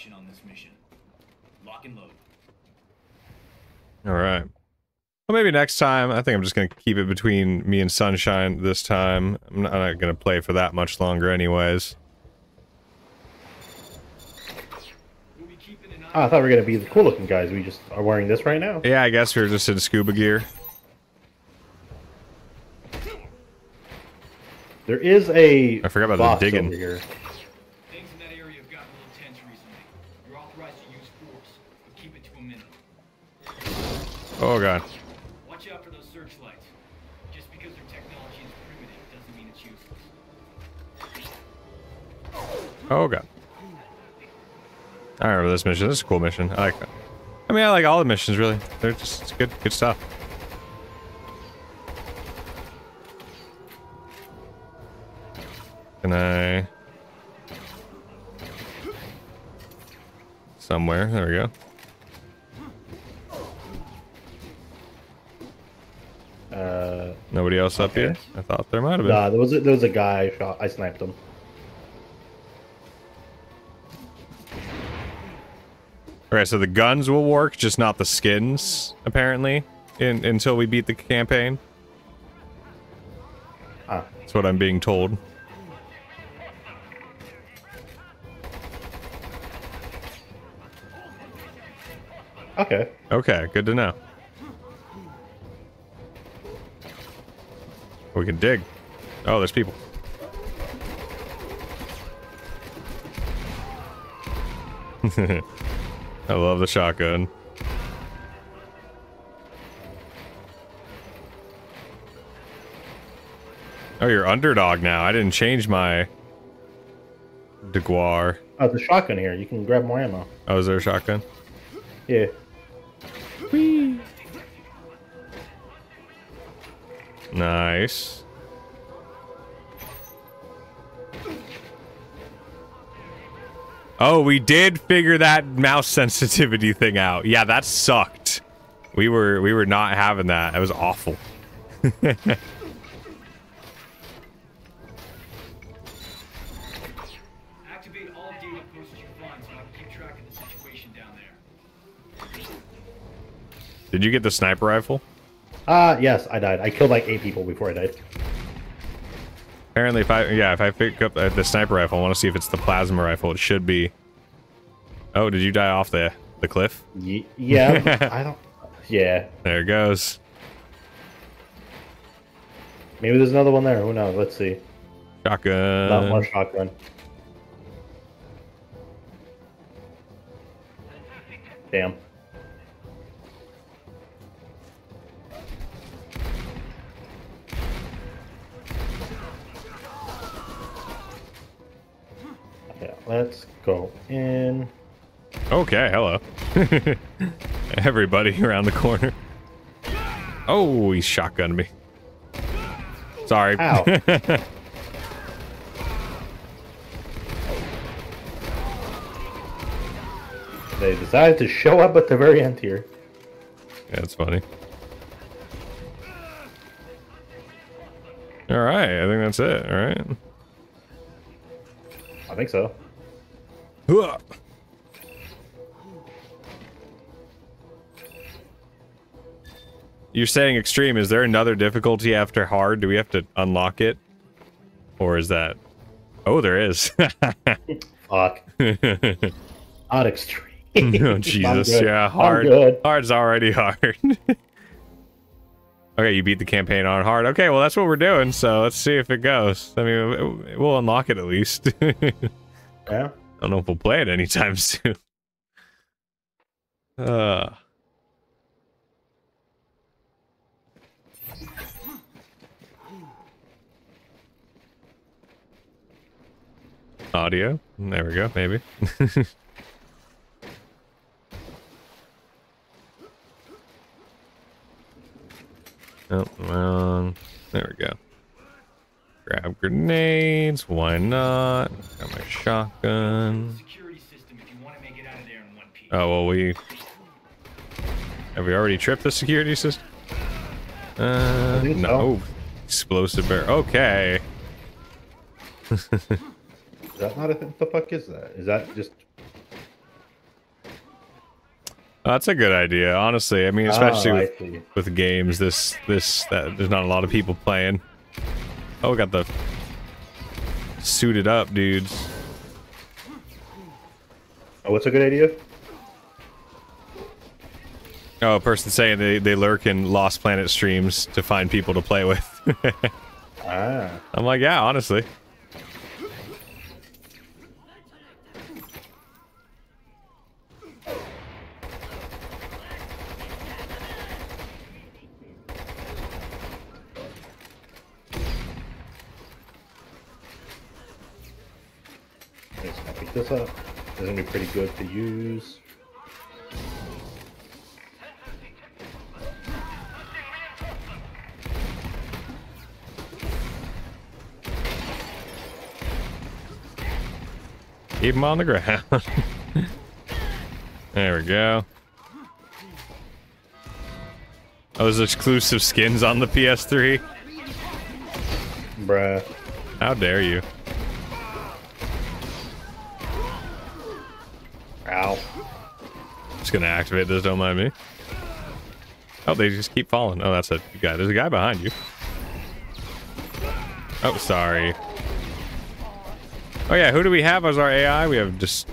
B: option on this mission. Lock and load.
A: All right. Well, maybe next time. I think I'm just gonna keep it between me and Sunshine this time. I'm not, not gonna play for that much longer, anyways.
B: We'll be keeping an eye
C: Oh, I thought we were gonna be the cool looking guys. We just are wearing this right now.
A: Yeah, I guess we are just in scuba gear.
C: There is a
A: I forgot about the digging.
C: over here.
B: Things in that area have gotten a little tense recently. You're authorized to use force, but keep it to a minimum.
A: Oh god.
B: Watch out for those searchlights. Just because their technology is primitive doesn't mean it's useless.
A: Oh god. I remember this mission. This is a cool mission. I like that. I mean, I like all the missions really. They're just it's good, good stuff. Can I? Somewhere. There we go. Nobody else up
C: Okay.
A: here? I thought there might have been.
C: nah, there was a, there was a guy I shot. I sniped him.
A: Okay, so the guns will work, just not the skins, apparently, in, until we beat the campaign.
C: Ah,
A: That's what I'm being told.
C: okay.
A: Okay, good to know. We can dig. Oh, there's people. I love the shotgun. Oh, you're underdog now. I didn't change my Deguar.
C: Oh, there's a shotgun here. You can grab more ammo.
A: Oh, is there a shotgun?
C: Yeah.
A: Nice. Oh, we did figure that mouse sensitivity thing out. Yeah, that sucked. We were we were not having that. That was awful.
B: Activate all data posts you find so I can keep track of the situation down there.
A: Did you get the sniper rifle?
C: Ah, yes, I died. I killed like eight people before I died.
A: Apparently, if I yeah, if I pick up uh, the sniper rifle, I want to see if it's the plasma rifle. It should be. Oh, did you die off the the cliff?
C: Ye- yeah, I don't. Yeah,
A: There it goes.
C: maybe there's another one there. Who knows? Let's see.
A: Shotgun.
C: Not one shotgun. Damn. Let's go in.
A: Okay, hello. Everybody around the corner. Oh, he shotgunned me. Sorry.
C: Ow. They decided to show up at the very end here.
A: Yeah, That's funny. All right, I think that's it. All right.
C: I think so.
A: Huh. You're saying extreme. Is there another difficulty after hard? Do we have to unlock it? Or is that... Oh, there is.
C: Fuck. Not extreme.
A: oh, Jesus. Yeah, hard. Hard's already hard. okay, you beat the campaign on hard. Okay, well, that's what we're doing, so let's see if it goes. I mean, we'll unlock it at least.
C: Yeah.
A: Don't know if we'll play it anytime soon. Uh... Audio. There we go, maybe. oh, wrong. There we go. Grab grenades. Why not? Got my shotgun.
B: Security system if you want to make it out of there in one piece.
A: Oh, well, we... Have we already tripped the security system? Uh,
C: think so.
A: no. Explosive bear. Okay.
C: Is that not a thing? The fuck is that? Is that just.
A: That's a good idea, honestly. I mean, especially
C: Oh, I
A: with, with games, this, this, that, there's not a lot of people playing. Oh, we got the suited up dudes.
C: Oh, what's a good idea?
A: Oh, a person saying they, they lurk in Lost Planet streams to find people to play with.
C: Ah.
A: I'm like, yeah, honestly.
C: Pick this up. This is gonna be pretty good to use.
A: Keep them on the ground. there we go. Those exclusive skins on the PS3.
C: Bruh.
A: How dare you?
C: Ow.
A: Just gonna activate this, don't mind me. Oh, they just keep falling. Oh, that's a guy. There's a guy behind you. Oh, sorry. Oh yeah, who do we have as our AI? We have just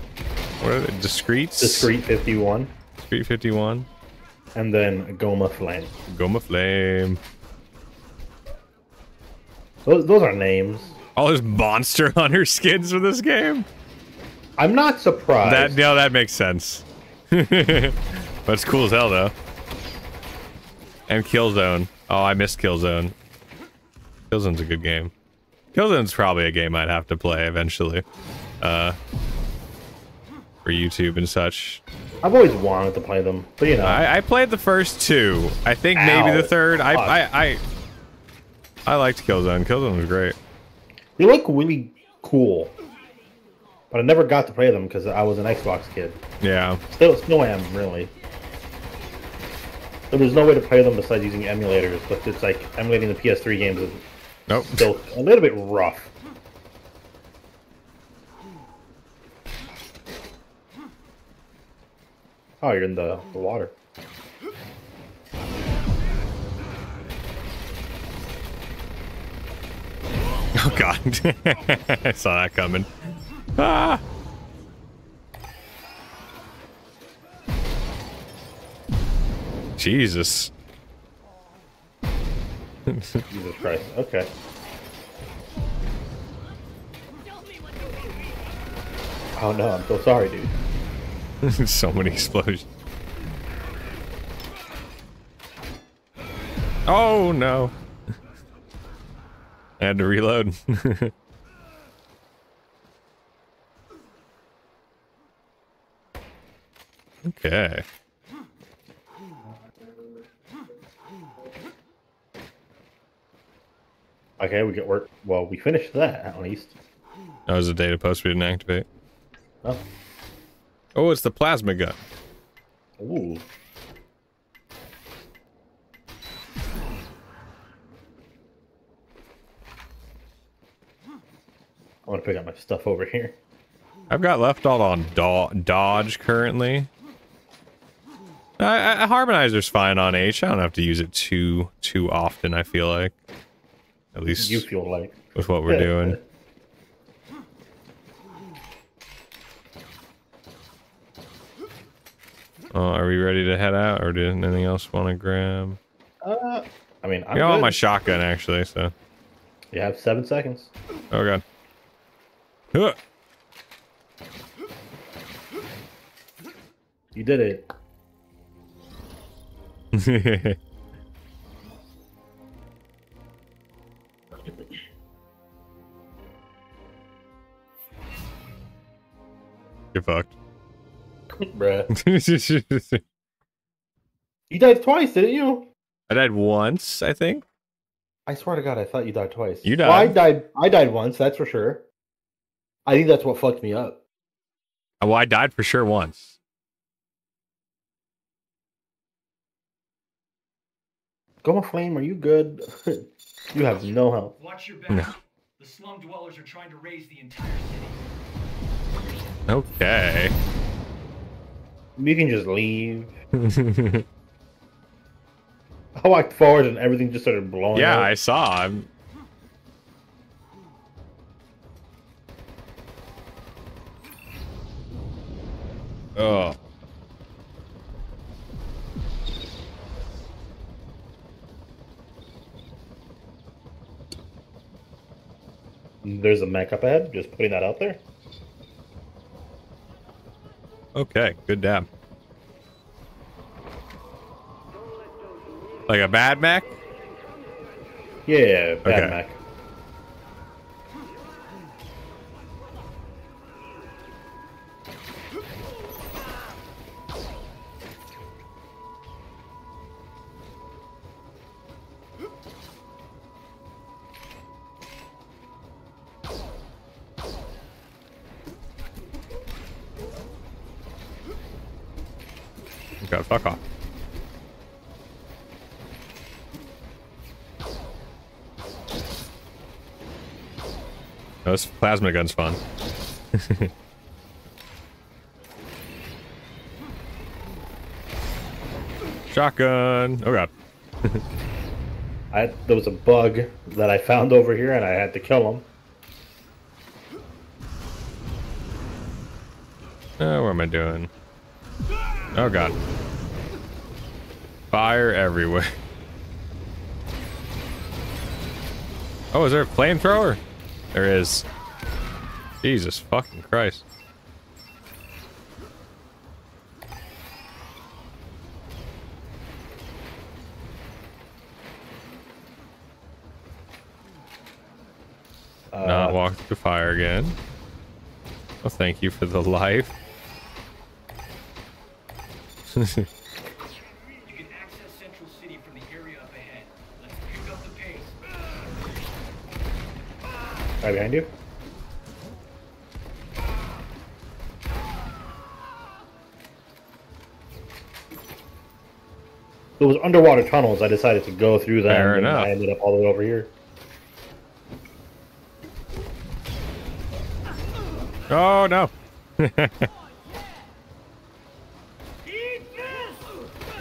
A: what are they? Discreets.
C: Discreet 51.
A: Discreet 51.
C: And then Goma Flame.
A: Goma Flame.
C: Those, those are names.
A: All those monster hunter skins for this game.
C: I'm not surprised.
A: That no, that makes sense. but it's cool as hell though. And Killzone. Oh, I missed Killzone. Killzone's a good game. Killzone's probably a game I'd have to play eventually. Uh for YouTube and such.
C: I've always wanted to play them, but you know.
A: I, I played the first two. I think maybe the third. I. I I, I liked Killzone. Killzone was great.
C: They look really cool but I never got to play them because I was an Xbox kid.
A: Yeah.
C: Still, still am really. There's no way to play them besides using emulators, but it's like emulating the PS3 games is
A: nope.
C: still a little bit rough. Oh, you're in the, the water.
A: Oh god, I saw that coming. Ah. Jesus.
C: Jesus Christ. Okay. Oh no, I'm so sorry, dude.
A: so many explosions. Oh no. I had to reload. okay.
C: Okay, we get work. Well, we finished that at least.
A: That was a data post we didn't activate.
C: Oh.
A: Oh, it's the plasma gun.
C: Ooh. I want to pick up my stuff over here.
A: I've got left all on do dodge currently. I, I, harmonizer's fine on H. I don't have to use it too too often. I feel like, at least
C: You feel like.
A: with what we're doing. Oh, are we ready to head out, or did anything else want to grab?
C: Uh, I mean, I'm
A: my shotgun actually. So,
C: You have seven seconds.
A: oh god. Huh.
C: You did it.
A: Get fucked.
C: Bruh. You died twice, didn't you?
A: I died once, I think.
C: I swear to God, I thought you died twice.
A: You
C: Well, I
A: died.
C: died. I died once. That's for sure. I think that's what fucked me up.
A: Well, I died for sure once.
C: Goma Flame, are you good? you have no help.
B: Watch your back.
A: No.
B: The slum dwellers are trying to raise the entire city.
A: Okay.
C: You can just leave. I walked forward and everything just started blowing. Up.
A: Yeah,
C: up.
A: I saw. I'm... Oh.
C: There's a mech up ahead. Just putting that out there.
A: Okay, good dab. Like a bad Mac?
C: Yeah, bad
A: Okay.
C: mech.
A: Plasma gun's fun. Shotgun. Oh god.
C: I there was a bug that I found over here, and I had to kill him.
A: Oh, what am I doing? Oh god. Fire everywhere. Oh, is there a flamethrower? There is. Jesus fucking Christ.
C: Uh,
A: Not walk through fire again. Well, thank you for the life.
B: You can access
C: it was underwater tunnels. I decided to go through them,
A: Fair
C: and
A: enough.
C: I ended up all the way over here.
A: Oh no!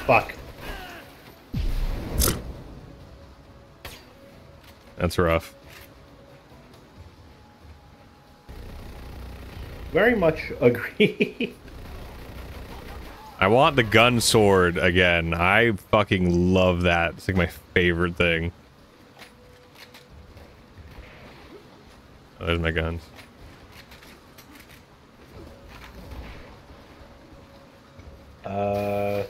C: Fuck.
A: That's rough.
C: Very much agree.
A: I want the gun sword again. I fucking love that. It's like my favorite thing. Oh, there's my guns.
C: Uh.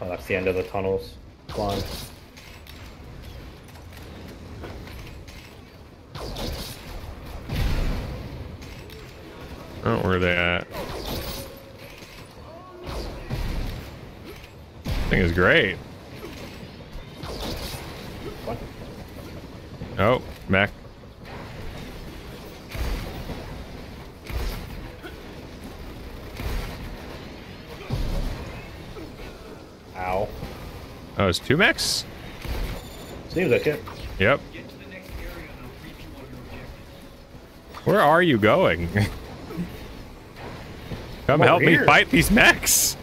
C: Oh, that's the end of the tunnels. Come
A: Oh, where are they at? Thing is great.
C: What?
A: Oh, mech.
C: Ow.
A: Oh, it's two mechs?
C: Seems like it.
A: Yep.
B: Get to the next area and I'll brief you on your objective.
A: Where are you going? Come help me fight these mechs.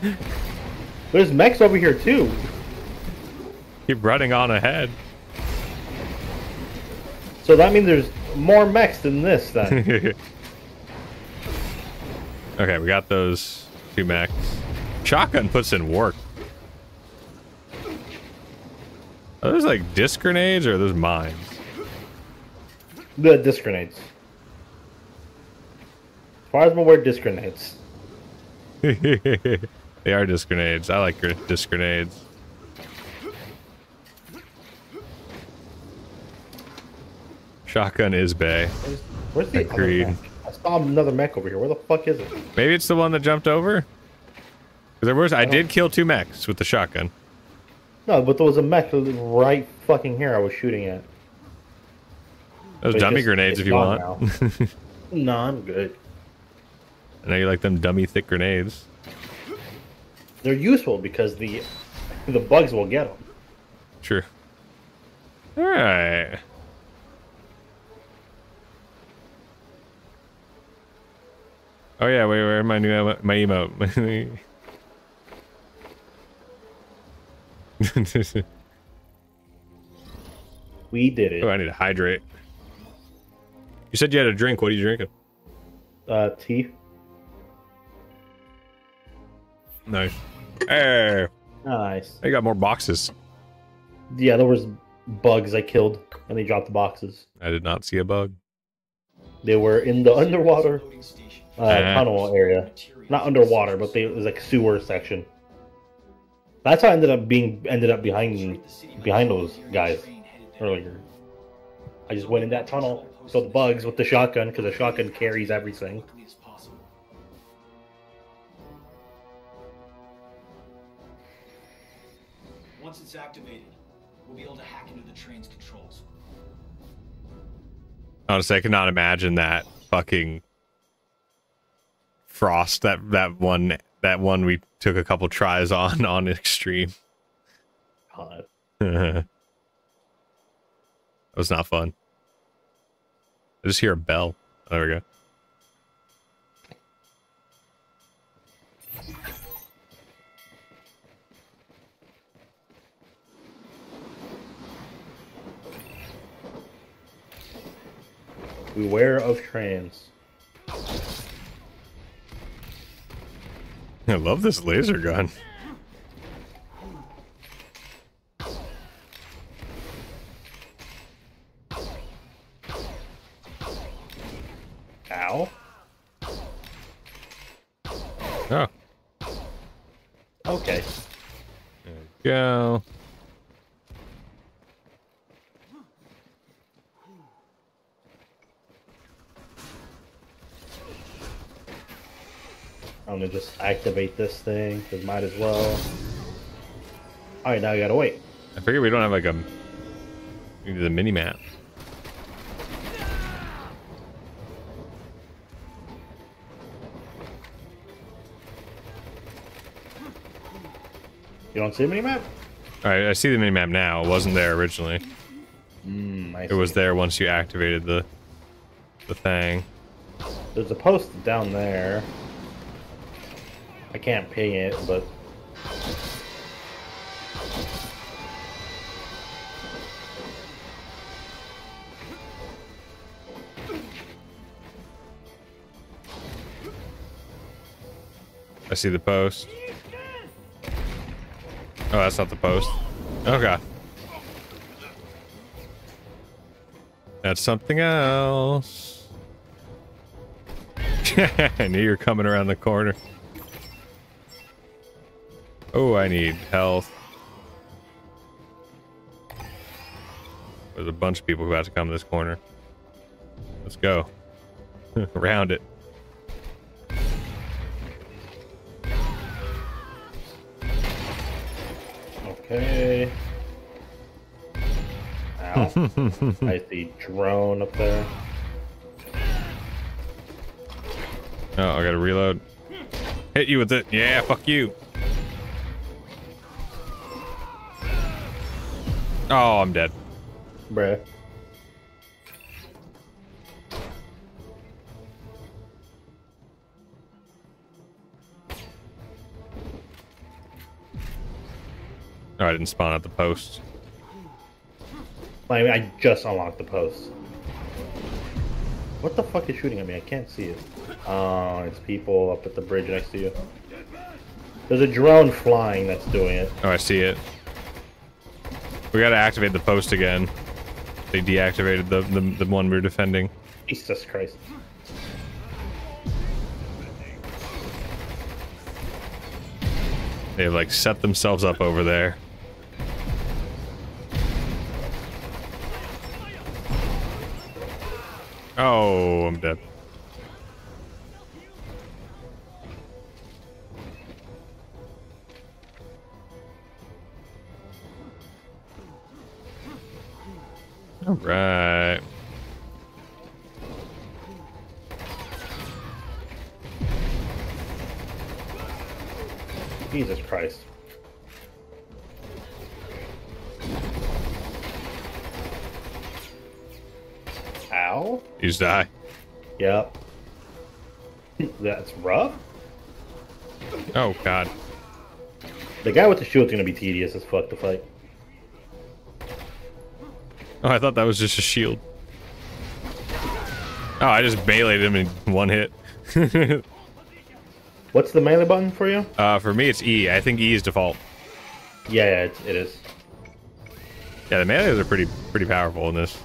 C: There's mechs over here too.
A: Keep running on ahead.
C: So that means there's more mechs than this then.
A: okay, we got those two mechs. Shotgun puts in work. Are those like disc grenades or are those mines?
C: the disc grenades. As far as I'm aware, disc grenades.
A: they are disc grenades. I like disc grenades. Shotgun is bay.
C: Where's, the
A: Agreed.
C: other mech? I saw another mech over here. Where the fuck is it?
A: Maybe it's the one that jumped over? there was. I did kill two mechs with the shotgun.
C: No, but there was a mech right fucking here I was shooting at.
A: Those
C: But
A: dummy
C: just-
A: grenades if you want.
C: No, I'm good.
A: I know you like them dummy thick grenades.
C: They're useful because the the bugs will get them.
A: Sure. All right. Oh yeah, wait, where my new my emote?
C: We did it.
A: oh, I need to hydrate. You said you had a drink. What are you drinking?
C: Uh, tea.
A: Nice. Hey,
C: Nice.
A: I got more boxes.
C: Yeah, there was bugs I killed, and they dropped the boxes.
A: I did not see a bug.
C: They were in the underwater uh,
A: Ah.
C: tunnel area. Not underwater, but they, it was like a sewer section. That's how I ended up being ended up behind behind those guys earlier. I just went in that tunnel, killed bugs with the shotgun because the shotgun carries everything.
B: Once it's activated, we'll be able to hack into the train's controls.
A: Honestly, I cannot imagine that fucking frost. That that one that one we took a couple tries on on extreme.
C: God.
A: that was not fun. I just hear a bell. Oh, there we go.
C: Beware of trains.
A: I love this laser gun.
C: Ow.
A: Oh,
C: Okay.
A: there we go.
C: I'm gonna just activate this thing, because might as well. Alright, now I gotta wait.
A: I figure we don't have like a we need the mini map.
C: You don't see a minimap?
A: All right, I see the mini map now. It wasn't there originally.
C: Mm,
A: It was there once you activated the the thing.
C: There's a post down there. I can't ping it, but...
A: I see the post. Oh, that's not the post. Okay. That's something else. I knew you were coming around the corner. Oh, I need health. There's a bunch of people who have to come to this corner. Let's go. Around it.
C: Okay. Ow. I see drone up there.
A: Oh, I gotta reload. Hit you with it. Yeah, fuck you. Oh, I'm dead.
C: Bruh.
A: Oh, I didn't spawn at the post.
C: I mean, I just unlocked the post. What the fuck is shooting at me? I can't see it. Oh, it's people up at the bridge next to you. There's a drone flying that's doing it.
A: Oh, I see it. We gotta activate the post again. They deactivated the, the, the one we are defending.
C: Jesus Christ.
A: They've like set themselves up over there. Oh, I'm dead. All right.
C: Jesus Christ. Ow.
A: You just die.
C: Yep. That's rough.
A: Oh god.
C: The guy with the shield's gonna be tedious as fuck to fight.
A: Oh, I thought that was just a shield. Oh, I just meleeed him in one hit.
C: What's the melee button for you?
A: uh, for me, it's E. I think E is default.
C: Yeah, yeah it, it is.
A: Yeah, the melees are pretty pretty powerful in this.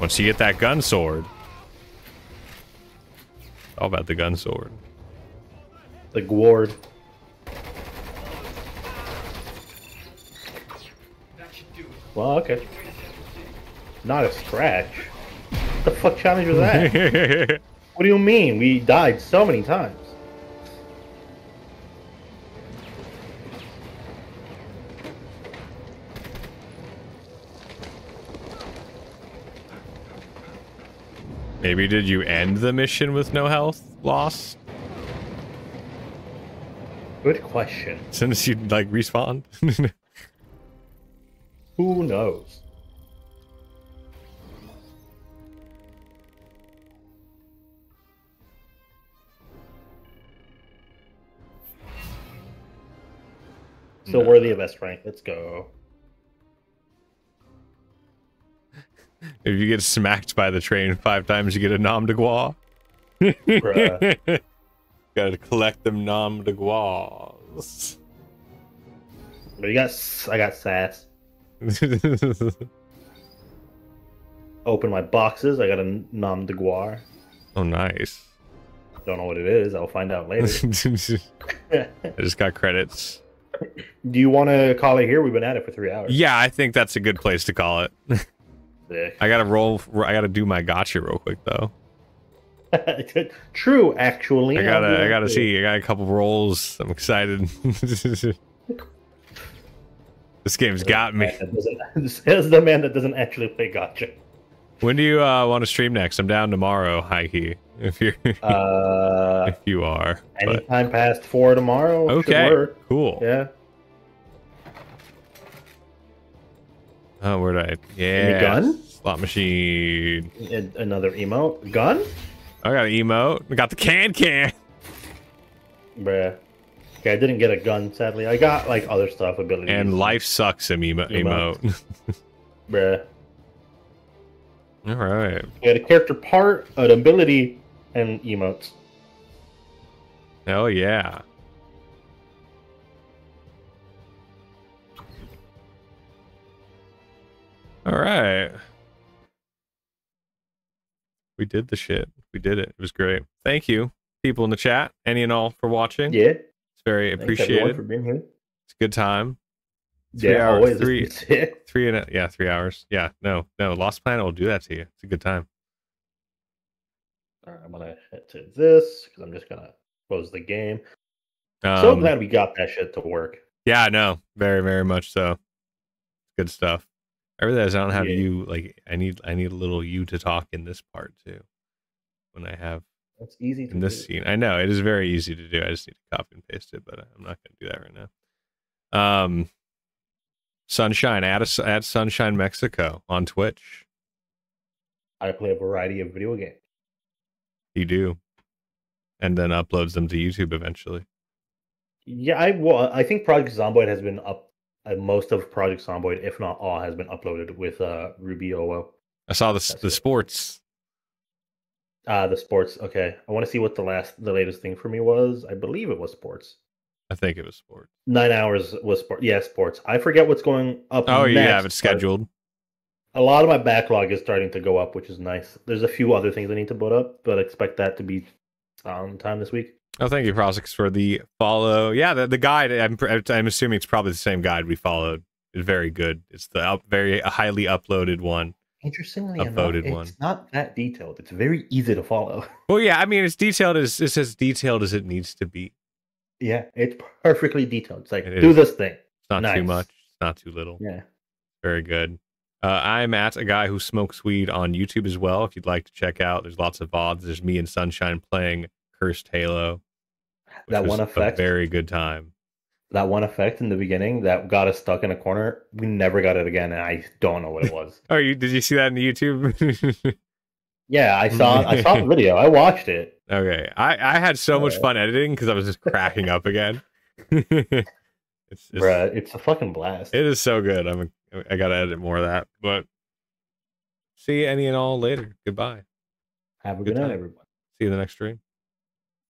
A: Once you get that gun sword. All about the gun sword.
C: The Gward.
B: That should do it.
C: Well, okay. Not a scratch. What the fuck challenge was that? what do you mean? We died so many times.
A: Maybe did you end the mission with no health loss?
C: Good question.
A: Since you'd like respawned?
C: Who knows? Still worthy of S rank. Let's go.
A: if you get smacked by the train five times, you get a nom de.
C: Bruh.
A: Gotta collect them nom de guerres.
C: But you got, I got sass. Open my boxes. I got a nom de guerre.
A: oh, nice.
C: Don't know what it is. I'll find out later.
A: I just got credits.
C: Do you want to call it here? We've been at it for three hours.
A: Yeah, I think that's a good place to call it. I gotta roll. I gotta do my gacha real quick though.
C: True, actually.
A: I gotta. I gotta see. I got a couple rolls. I'm excited. This game's got me.
C: Man that doesn't- Says the man that doesn't actually play gacha.
A: When do you uh, want to stream next? I'm down tomorrow, Heike. If you're,
C: Uh,
A: if you are. But,
C: anytime past four tomorrow.
A: okay. Cool.
C: Yeah.
A: Oh, where'd I? Yeah.
C: gun?
A: Slot machine.
C: Another emote. Gun?
A: I got an emote. I got the can can.
C: Bruh. Okay, I didn't get a gun, sadly. I got like other stuff, abilities.
A: And life sucks. Em emo-
C: Emote.
A: emote.
C: Bruh.
A: All right.
C: We had a character part, an ability, and emotes.
A: Hell yeah. All right. We did the shit. We did it. It was great. Thank you, people in the chat, any and all, for watching.
C: Yeah.
A: It's very appreciated.
C: for being here.
A: It's a good time. Three
C: Yeah,
A: hours,
C: always.
A: three-
C: Three.
A: And a, yeah, three hours. Yeah, no, no. Lost Planet will do that to you. It's a good time.
C: All right, I'm gonna head to this because I'm just gonna close the game.
A: Um,
C: so glad we got that shit to work.
A: Yeah, no, very, very much so. Good stuff. I realize I don't have
C: Yeah.
A: you like I need I need a little you to talk in this part too. When I have
C: That's easy to
A: in this
C: do.
A: scene. I know it is very easy to do. I just need to copy and paste it, but I'm not gonna do that right now. Um Sunshine, at a, add Sunshine Mexico on Twitch.
C: I play a variety of video games.
A: You do. And then uploads them to YouTube eventually.
C: Yeah, I well, I think Project Zomboid has been up. Uh, most of Project Zomboid, if not all, has been uploaded with uh, Ruby OO.
A: I saw the
C: That's
A: the
C: it.
A: sports.
C: Uh, the sports. Okay, I want to see what the last, the latest thing for me was. I believe it was sports.
A: I think it was sports.
C: Nine hours was sport. Yeah, sports. I forget what's going up.
A: Oh, you have it scheduled.
C: A lot of my backlog is starting to go up, which is nice. There's a few other things I need to put up, but I expect that to be on time this week.
A: Oh, thank you, Prosix, for the follow. Yeah, the, the guide. I'm I'm assuming it's probably the same guide we followed. It's very good. It's the up, very highly uploaded one.
C: Interestingly
A: A
C: enough,
A: voted
C: it's
A: one.
C: not that detailed. It's very easy to follow.
A: Well, yeah, I mean, it's detailed as it's as detailed as it needs to be.
C: Yeah, it's perfectly detailed. It's like
A: It
C: do
A: is.
C: this thing.
A: It's not too much. It's not too little.
C: Yeah.
A: Very good. Uh, I'm at a guy who smokes weed on YouTube as well. If you'd like to check out, there's lots of VODs. There's me and Sunshine playing Cursed Halo.
C: That
A: was
C: one
A: a
C: effect.
A: very good time.
C: That one effect in the beginning that got us stuck in a corner. We never got it again, and I don't know what it was.
A: Oh, you did you see that in the YouTube?
C: yeah, I saw. I saw the video. I watched it.
A: Okay, I I had so much
C: Uh,
A: fun editing because I was just cracking up again. it's, it's
C: Bruh, it's a fucking blast.
A: it is so good. I'm I gotta edit more of that. But see you any and all later. Goodbye.
C: Have a
A: good
C: good night,
A: time.
C: everybody.
A: See you in the next stream.